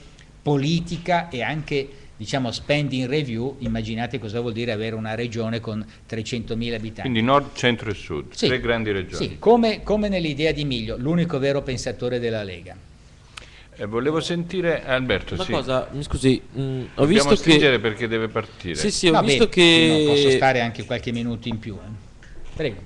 politica e anche diciamo spending review, immaginate cosa vuol dire avere una regione con 300.000 abitanti.
Quindi nord, centro e sud, sì, tre grandi regioni.
Sì, come, come nell'idea di Miglio, l'unico vero pensatore della Lega.
Eh, volevo sentire Alberto.
Una
sì.
cosa, mi scusi, mh, ho
Dobbiamo
visto
che
perché
deve partire.
Sì, sì, ho Va visto che
no, posso stare anche qualche minuto in più. Eh. Prego.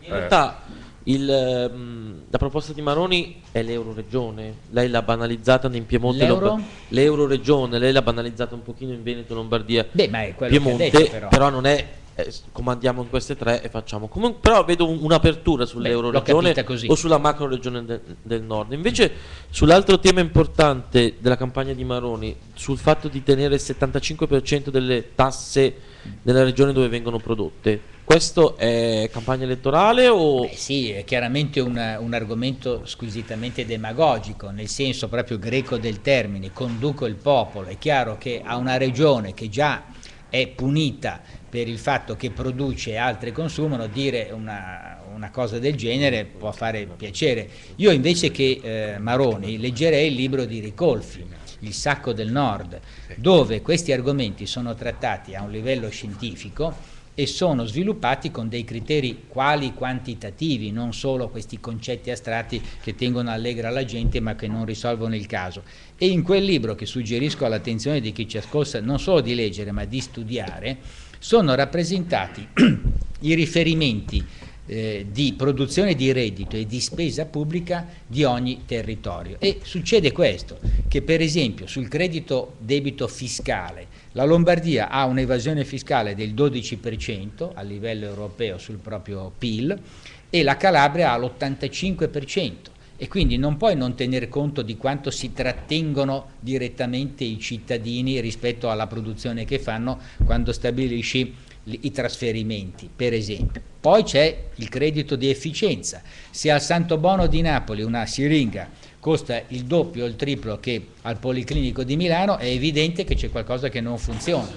In realtà il, ehm, la proposta di Maroni è l'Euroregione, lei l'ha banalizzata in Piemonte
L'Euro?
L'Euroregione, lei l'ha banalizzata un pochino in Veneto, Lombardia,
Beh, ma è quello
Piemonte,
detto, però.
però. non è eh, comandiamo in queste tre e facciamo comunque però vedo un, un'apertura sull'Euroregione o sulla macro regione de, del nord invece sull'altro tema importante della campagna di Maroni sul fatto di tenere il 75% delle tasse nella regione dove vengono prodotte questo è campagna elettorale o...
Beh, sì, è chiaramente un, un, argomento squisitamente demagogico, nel senso proprio greco del termine, conduco il popolo. È chiaro che a una regione che già è punita per il fatto che produce e altri consumano, dire una, una cosa del genere può fare piacere. Io invece che eh, Maroni leggerei il libro di Ricolfi, Il sacco del nord, dove questi argomenti sono trattati a un livello scientifico e sono sviluppati con dei criteri quali quantitativi, non solo questi concetti astratti che tengono allegra la gente ma che non risolvono il caso. E in quel libro che suggerisco all'attenzione di chi ci ascolta non solo di leggere ma di studiare, sono rappresentati i riferimenti eh, di produzione di reddito e di spesa pubblica di ogni territorio. E succede questo, che per esempio sul credito debito fiscale la Lombardia ha un'evasione fiscale del 12% a livello europeo sul proprio PIL e la Calabria ha l'85% e quindi non puoi non tener conto di quanto si trattengono direttamente i cittadini rispetto alla produzione che fanno quando stabilisci i trasferimenti, per esempio. Poi c'è il credito di efficienza. Se al Santo Bono di Napoli una siringa costa il doppio o il triplo che al Policlinico di Milano, è evidente che c'è qualcosa che non funziona.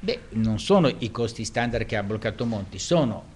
Beh, non sono i costi standard che ha bloccato Monti, sono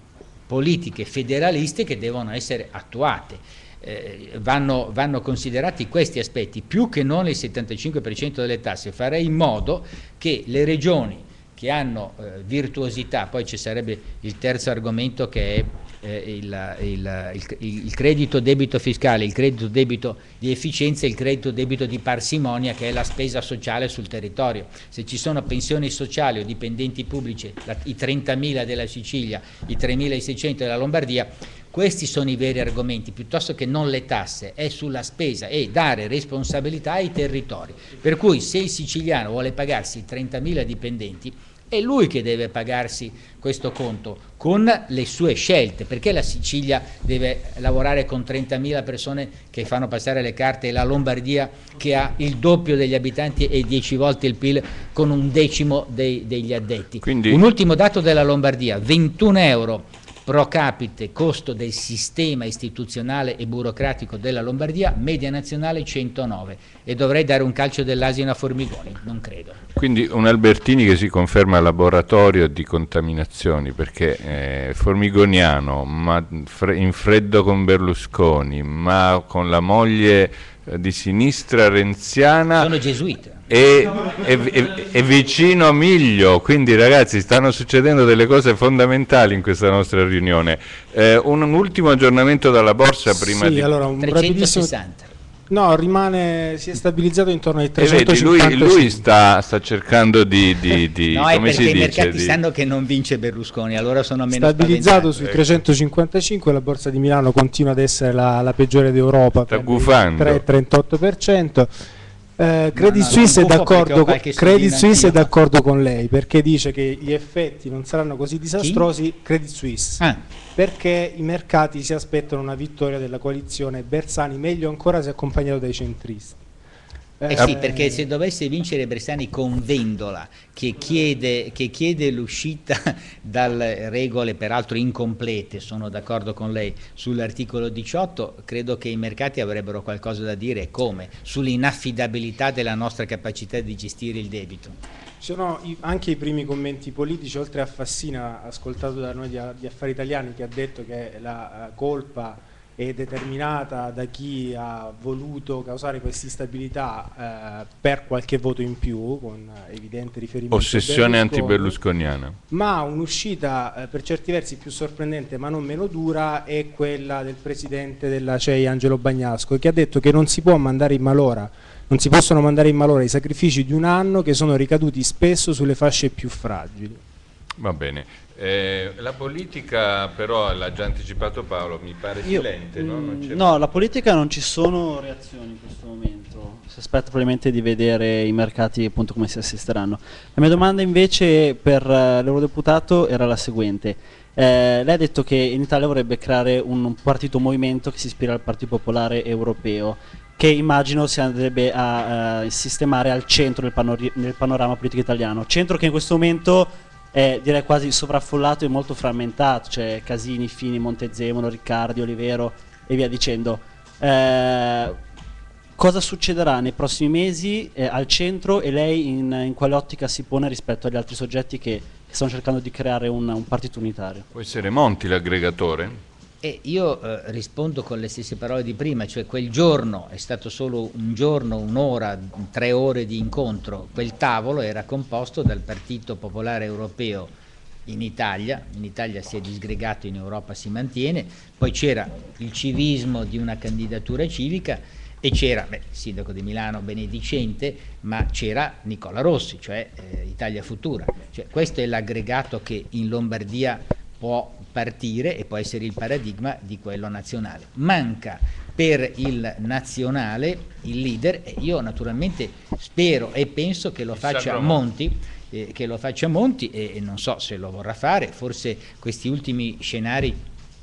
politiche federaliste che devono essere attuate. Eh, vanno, vanno, considerati questi aspetti più che non il 75% delle tasse. Farei in modo che le regioni che hanno eh, virtuosità, poi ci sarebbe il terzo argomento che è eh, il, il, il, il, credito debito fiscale, il credito debito di efficienza e il credito debito di parsimonia che è la spesa sociale sul territorio. Se ci sono pensioni sociali o dipendenti pubblici, la, i 30.000 della Sicilia, i 3.600 della Lombardia, questi sono i veri argomenti, piuttosto che non le tasse, è sulla spesa e dare responsabilità ai territori. Per cui se il siciliano vuole pagarsi 30.000 dipendenti, è lui che deve pagarsi questo conto con le sue scelte, perché la Sicilia deve lavorare con 30.000 persone che fanno passare le carte e la Lombardia che ha il doppio degli abitanti e 10 volte il PIL con un decimo dei, degli addetti. Quindi... Un ultimo dato della Lombardia, 21 euro pro capite costo del sistema istituzionale e burocratico della Lombardia, media nazionale 109 e dovrei dare un calcio dell'asino a Formigoni, non credo.
Quindi un Albertini che si conferma laboratorio di contaminazioni perché eh, formigoniano, ma in freddo con Berlusconi, ma con la moglie di sinistra renziana.
Sono gesuita
e, e, e, vicino a Miglio, quindi ragazzi stanno succedendo delle cose fondamentali in questa nostra riunione. Eh, un, un, ultimo aggiornamento dalla borsa prima
sì,
di...
allora un
360.
No, rimane, si è stabilizzato intorno ai 350.
Vedi, lui, lui sta, sta, cercando di, di, di
No, è perché i mercati di... sanno che non vince Berlusconi, allora sono meno
Stabilizzato sui 355, la borsa di Milano continua ad essere la, la peggiore d'Europa.
Sta gufando.
3,38%. Eh, Credit, no, Suisse, è d'accordo, Credit Suisse è d'accordo con lei perché dice che gli effetti non saranno così disastrosi. Chi? Credit Suisse ah. perché i mercati si aspettano una vittoria della coalizione Bersani, meglio ancora se accompagnato dai centristi.
Eh, sì, perché se dovesse vincere Bersani con Vendola, che chiede, che chiede l'uscita dalle regole peraltro incomplete, sono d'accordo con lei, sull'articolo 18, credo che i mercati avrebbero qualcosa da dire come? Sull'inaffidabilità della nostra capacità di gestire il debito.
Ci sono anche i primi commenti politici, oltre a Fassina, ascoltato da noi di, di Affari Italiani, che ha detto che la colpa è determinata da chi ha voluto causare questa instabilità eh, per qualche voto in più, con evidente riferimento
Ossessione anti-berlusconiana.
Ma un'uscita eh, per certi versi più sorprendente ma non meno dura è quella del presidente della CEI Angelo Bagnasco che ha detto che non si può mandare in malora non si possono mandare in malora i sacrifici di un anno che sono ricaduti spesso sulle fasce più fragili.
Va bene. Eh, la politica però, l'ha già anticipato Paolo, mi pare Io, silente, no?
Mm, no, la politica non ci sono reazioni in questo momento, si aspetta probabilmente di vedere i mercati appunto come si assisteranno. La mia domanda invece per uh, l'eurodeputato era la seguente. Eh, lei ha detto che in Italia vorrebbe creare un, un partito movimento che si ispira al Partito Popolare Europeo che immagino si andrebbe a uh, sistemare al centro del, panor- del panorama politico italiano. Centro che in questo momento è direi quasi sovraffollato e molto frammentato, c'è Casini, Fini, Montezemolo, Riccardi, Olivero e via dicendo. Eh, cosa succederà nei prossimi mesi eh, al centro e lei in, in, quale ottica si pone rispetto agli altri soggetti che, che stanno cercando di creare un, un partito unitario?
Può essere Monti l'aggregatore?
E io eh, rispondo con le stesse parole di prima, cioè quel giorno è stato solo un giorno, un'ora, tre ore di incontro, quel tavolo era composto dal Partito Popolare Europeo in Italia, in Italia si è disgregato, in Europa si mantiene, poi c'era il civismo di una candidatura civica e c'era il sindaco di Milano benedicente, ma c'era Nicola Rossi, cioè eh, Italia Futura. Cioè, questo è l'aggregato che in Lombardia può partire e può essere il paradigma di quello nazionale. Manca per il nazionale il leader e io naturalmente spero e penso che lo faccia Monti, eh, che lo faccia Monti e, e, non so se lo vorrà fare, forse questi ultimi scenari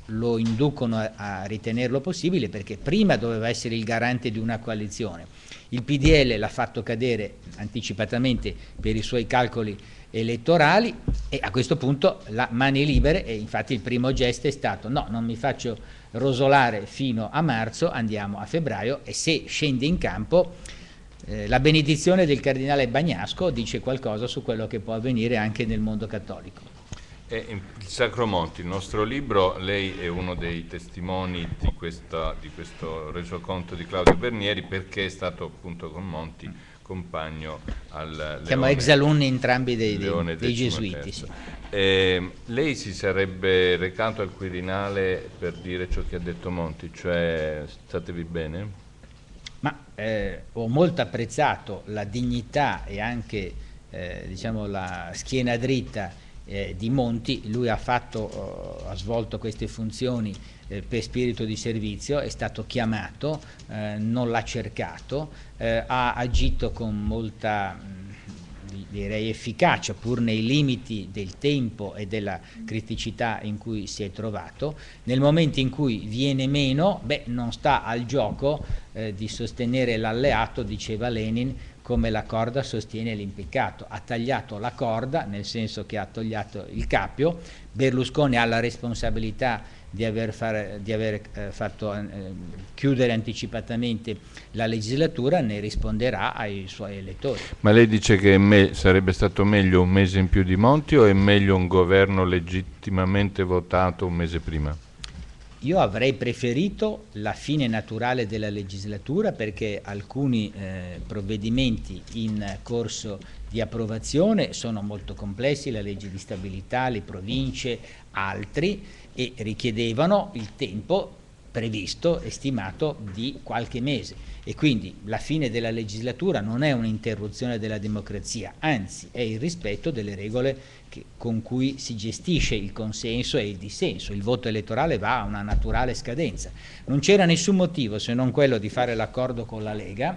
lo inducono a, a ritenerlo possibile perché prima doveva essere il garante di una coalizione. Il PDL l'ha fatto cadere anticipatamente per i suoi calcoli elettorali e a questo punto la mani libere e infatti il primo gesto è stato no, non mi faccio rosolare fino a marzo, andiamo a febbraio e se scende in campo eh, la benedizione del cardinale Bagnasco dice qualcosa su quello che può avvenire anche nel mondo cattolico.
Eh, il Sacro Monti, il nostro libro, lei è uno dei testimoni di, questa, di questo resoconto di Claudio Bernieri perché è stato appunto con Monti compagno al Leone.
Siamo ex alunni entrambi dei, dei, dei gesuiti. Sì.
Eh, lei si sarebbe recato al Quirinale per dire ciò che ha detto Monti, cioè statevi bene?
Ma eh, ho molto apprezzato la dignità e anche eh, diciamo, la schiena dritta eh, di Monti, lui ha, fatto, uh, ha svolto queste funzioni eh, per spirito di servizio, è stato chiamato, eh, non l'ha cercato, eh, ha agito con molta direi efficacia pur nei limiti del tempo e della criticità in cui si è trovato. Nel momento in cui viene meno, beh, non sta al gioco eh, di sostenere l'alleato, diceva Lenin, come la corda sostiene l'impiccato. Ha tagliato la corda, nel senso che ha tagliato il cappio, Berlusconi ha la responsabilità di aver, fare, di aver eh, fatto eh, chiudere anticipatamente la legislatura, ne risponderà ai suoi elettori.
Ma lei dice che sarebbe stato meglio un mese in più di Monti o è meglio un governo legittimamente votato un mese prima?
Io avrei preferito la fine naturale della legislatura perché alcuni eh, provvedimenti in corso di approvazione sono molto complessi, la legge di stabilità, le province, altri, e richiedevano il tempo previsto e stimato di qualche mese e quindi la fine della legislatura non è un'interruzione della democrazia, anzi è il rispetto delle regole che, con cui si gestisce il consenso e il dissenso. Il voto elettorale va a una naturale scadenza. Non c'era nessun motivo se non quello di fare l'accordo con la Lega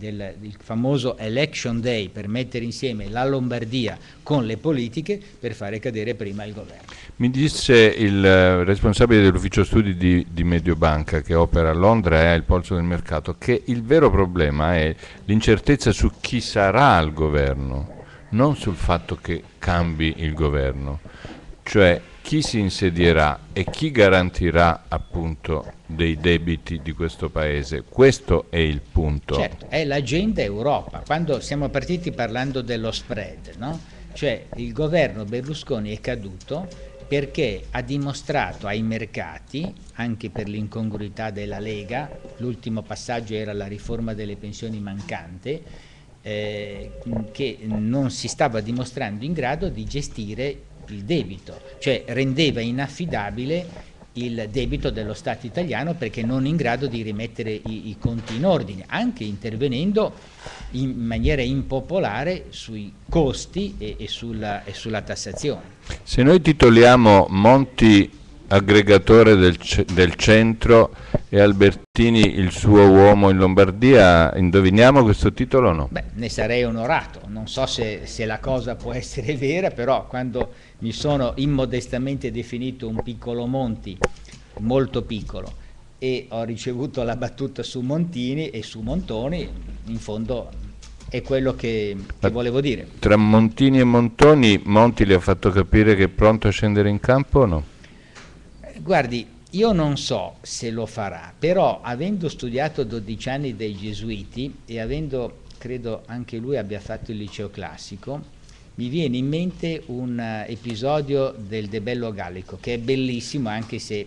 del, del, famoso election day per mettere insieme la Lombardia con le politiche per fare cadere prima il governo.
Mi disse il eh, responsabile dell'ufficio studi di, di, Mediobanca che opera a Londra e ha il polso del mercato che il vero problema è l'incertezza su chi sarà al governo, non sul fatto che cambi il governo. Cioè chi si insedierà e chi garantirà appunto dei debiti di questo paese. Questo è il punto.
Certo, è l'agenda Europa. Quando siamo partiti parlando dello spread, no? cioè il governo Berlusconi è caduto perché ha dimostrato ai mercati, anche per l'incongruità della Lega, l'ultimo passaggio era la riforma delle pensioni mancante, eh, che non si stava dimostrando in grado di gestire il debito, cioè rendeva inaffidabile il debito dello Stato italiano perché non in grado di rimettere i, i conti in ordine, anche intervenendo in maniera impopolare sui costi e, e, sulla, e sulla tassazione.
Se noi titoliamo Monti aggregatore del, del, centro e Albertini il suo uomo in Lombardia, indoviniamo questo titolo o no?
Beh, ne sarei onorato, non so se, se, la cosa può essere vera, però quando mi sono immodestamente definito un piccolo Monti, molto piccolo, e ho ricevuto la battuta su Montini e su Montoni, in fondo è quello che, che volevo dire.
Tra Montini e Montoni, Monti le ha fatto capire che è pronto a scendere in campo o no?
Guardi, io non so se lo farà, però avendo studiato 12 anni dai gesuiti e avendo, credo anche lui abbia fatto il liceo classico, mi viene in mente un uh, episodio del De Bello Gallico che è bellissimo anche se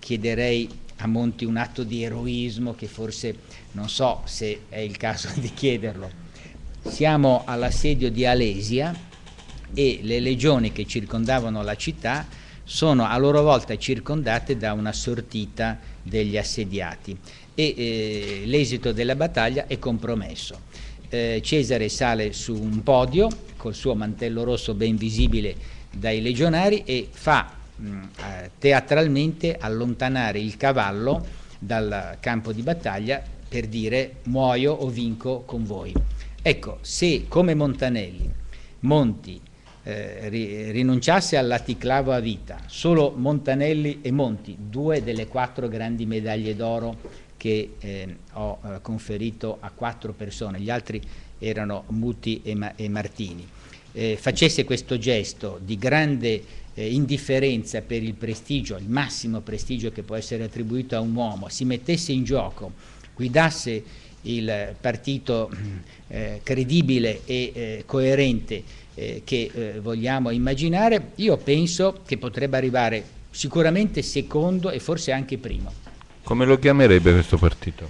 chiederei a Monti un atto di eroismo che forse non so se è il caso di chiederlo. Siamo all'assedio di Alesia e le legioni che circondavano la città sono a loro volta circondate da una sortita degli assediati e eh, l'esito della battaglia è compromesso. Eh, Cesare sale su un podio col suo mantello rosso ben visibile dai legionari e fa mh, eh, teatralmente allontanare il cavallo dal campo di battaglia per dire muoio o vinco con voi. Ecco, se come Montanelli Monti eh, rinunciasse al laticlavo a vita, solo Montanelli e Monti, due delle quattro grandi medaglie d'oro che eh, ho eh, conferito a quattro persone, gli altri erano Muti e, Ma e Martini, eh, facesse questo gesto di grande eh, indifferenza per il prestigio, il massimo prestigio che può essere attribuito a un uomo, si mettesse in gioco, guidasse il partito eh, credibile e coerente eh, che eh, vogliamo immaginare, io penso che potrebbe arrivare sicuramente secondo e forse anche primo.
Come lo chiamerebbe questo partito?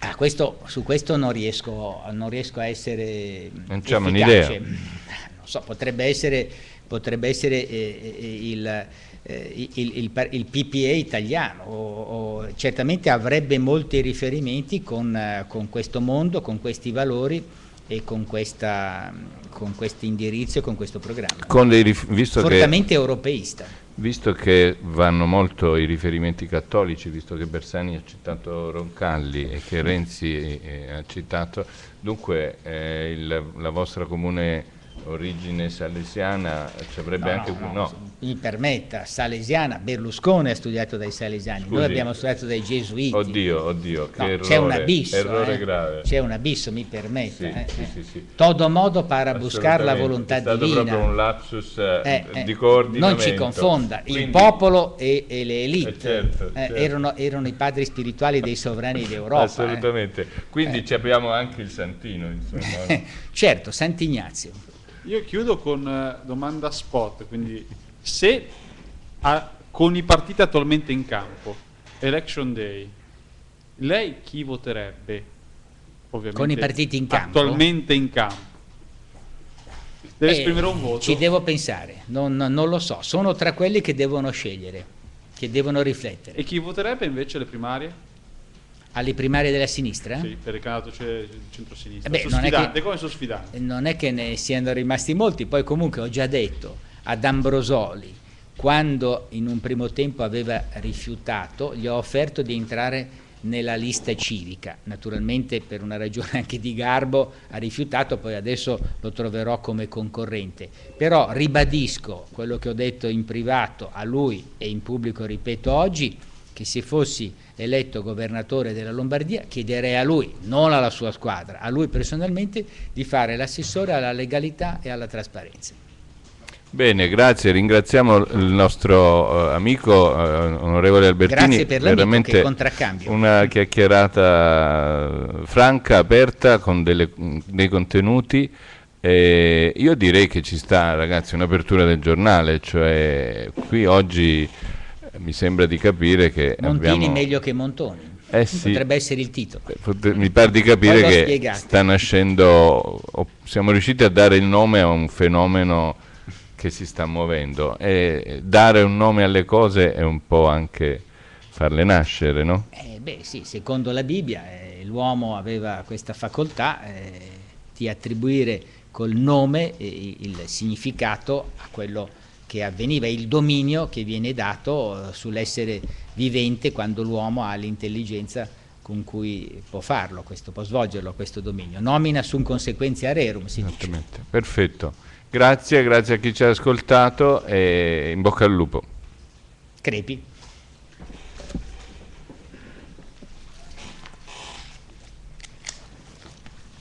Ah, questo, su questo non riesco, non riesco a essere
non c'è un'idea.
Non so, potrebbe essere, potrebbe essere eh, eh il, eh, il, il, il, PPA italiano, o, o, certamente avrebbe molti riferimenti con, eh, con questo mondo, con questi valori e con, questa, con questo indirizzo e con questo programma.
Con visto
Fortemente
che,
europeista.
Visto che vanno molto i riferimenti cattolici, visto che Bersani ha citato Roncalli e che Renzi eh, ha citato, dunque eh, il, la vostra comune origine salesiana ci avrebbe no, anche...
No, no, mi permetta, salesiana, Berlusconi ha studiato dai salesiani, Scusi. noi abbiamo studiato dai gesuiti.
Oddio, oddio,
no,
errore,
c'è un abisso,
errore
eh.
grave.
C'è un abisso, mi permetta.
Sì,
eh,
sì,
eh.
sì, sì.
Todo modo para buscar la volontà divina. È
stato proprio un lapsus eh, eh, di coordinamento.
Non ci confonda, Quindi, il popolo e, e le elite
eh, certo, certo.
Erano, erano, i padri spirituali dei sovrani d'Europa.
Assolutamente, quindi abbiamo anche il Santino. Insomma.
certo, Sant'Ignazio.
Io chiudo con domanda spot, quindi se a, con i partiti attualmente in campo, Election Day, lei chi voterebbe? Ovviamente,
con i partiti in campo?
Attualmente in campo. Deve eh, esprimere un voto.
Ci devo pensare, non, non, lo so. Sono tra quelli che devono scegliere, che devono riflettere.
E chi voterebbe invece le primarie?
Alle primarie della sinistra?
Sì, per il candidato c'è centro-sinistra. Beh, non, è che, come sono sfidante?
non è che ne siano rimasti molti, poi comunque ho già detto ad Ambrosoli, quando in un primo tempo aveva rifiutato, gli ho offerto di entrare nella lista civica, naturalmente per una ragione anche di garbo ha rifiutato, poi adesso lo troverò come concorrente, però ribadisco quello che ho detto in privato a lui e in pubblico ripeto oggi, che se fossi eletto governatore della Lombardia chiederei a lui, non alla sua squadra, a lui personalmente di fare l'assessore alla legalità e alla trasparenza.
Bene, grazie, ringraziamo il nostro uh, amico uh, onorevole Albertini.
Grazie per veramente
una chiacchierata franca, aperta, con delle, dei contenuti. Eh, io direi che ci sta, ragazzi, un'apertura del giornale, cioè qui oggi mi sembra di capire che
Montini
abbiamo...
meglio che Montoni.
Eh sì.
Potrebbe essere il titolo.
Mi pare di capire che spiegate. sta nascendo, siamo riusciti a dare il nome a un fenomeno che si sta muovendo e dare un nome alle cose è un po' anche farle nascere, no?
Eh beh sì, secondo la Bibbia eh, l'uomo aveva questa facoltà eh, di attribuire col nome eh, il significato a quello che avveniva, il dominio che viene dato eh, sull'essere vivente quando l'uomo ha l'intelligenza con cui può farlo, questo, può svolgerlo questo dominio. Nomina sum consequentia rerum, si dice.
Perfetto. Grazie, grazie a chi ci ha ascoltato e in bocca al lupo.
Crepi.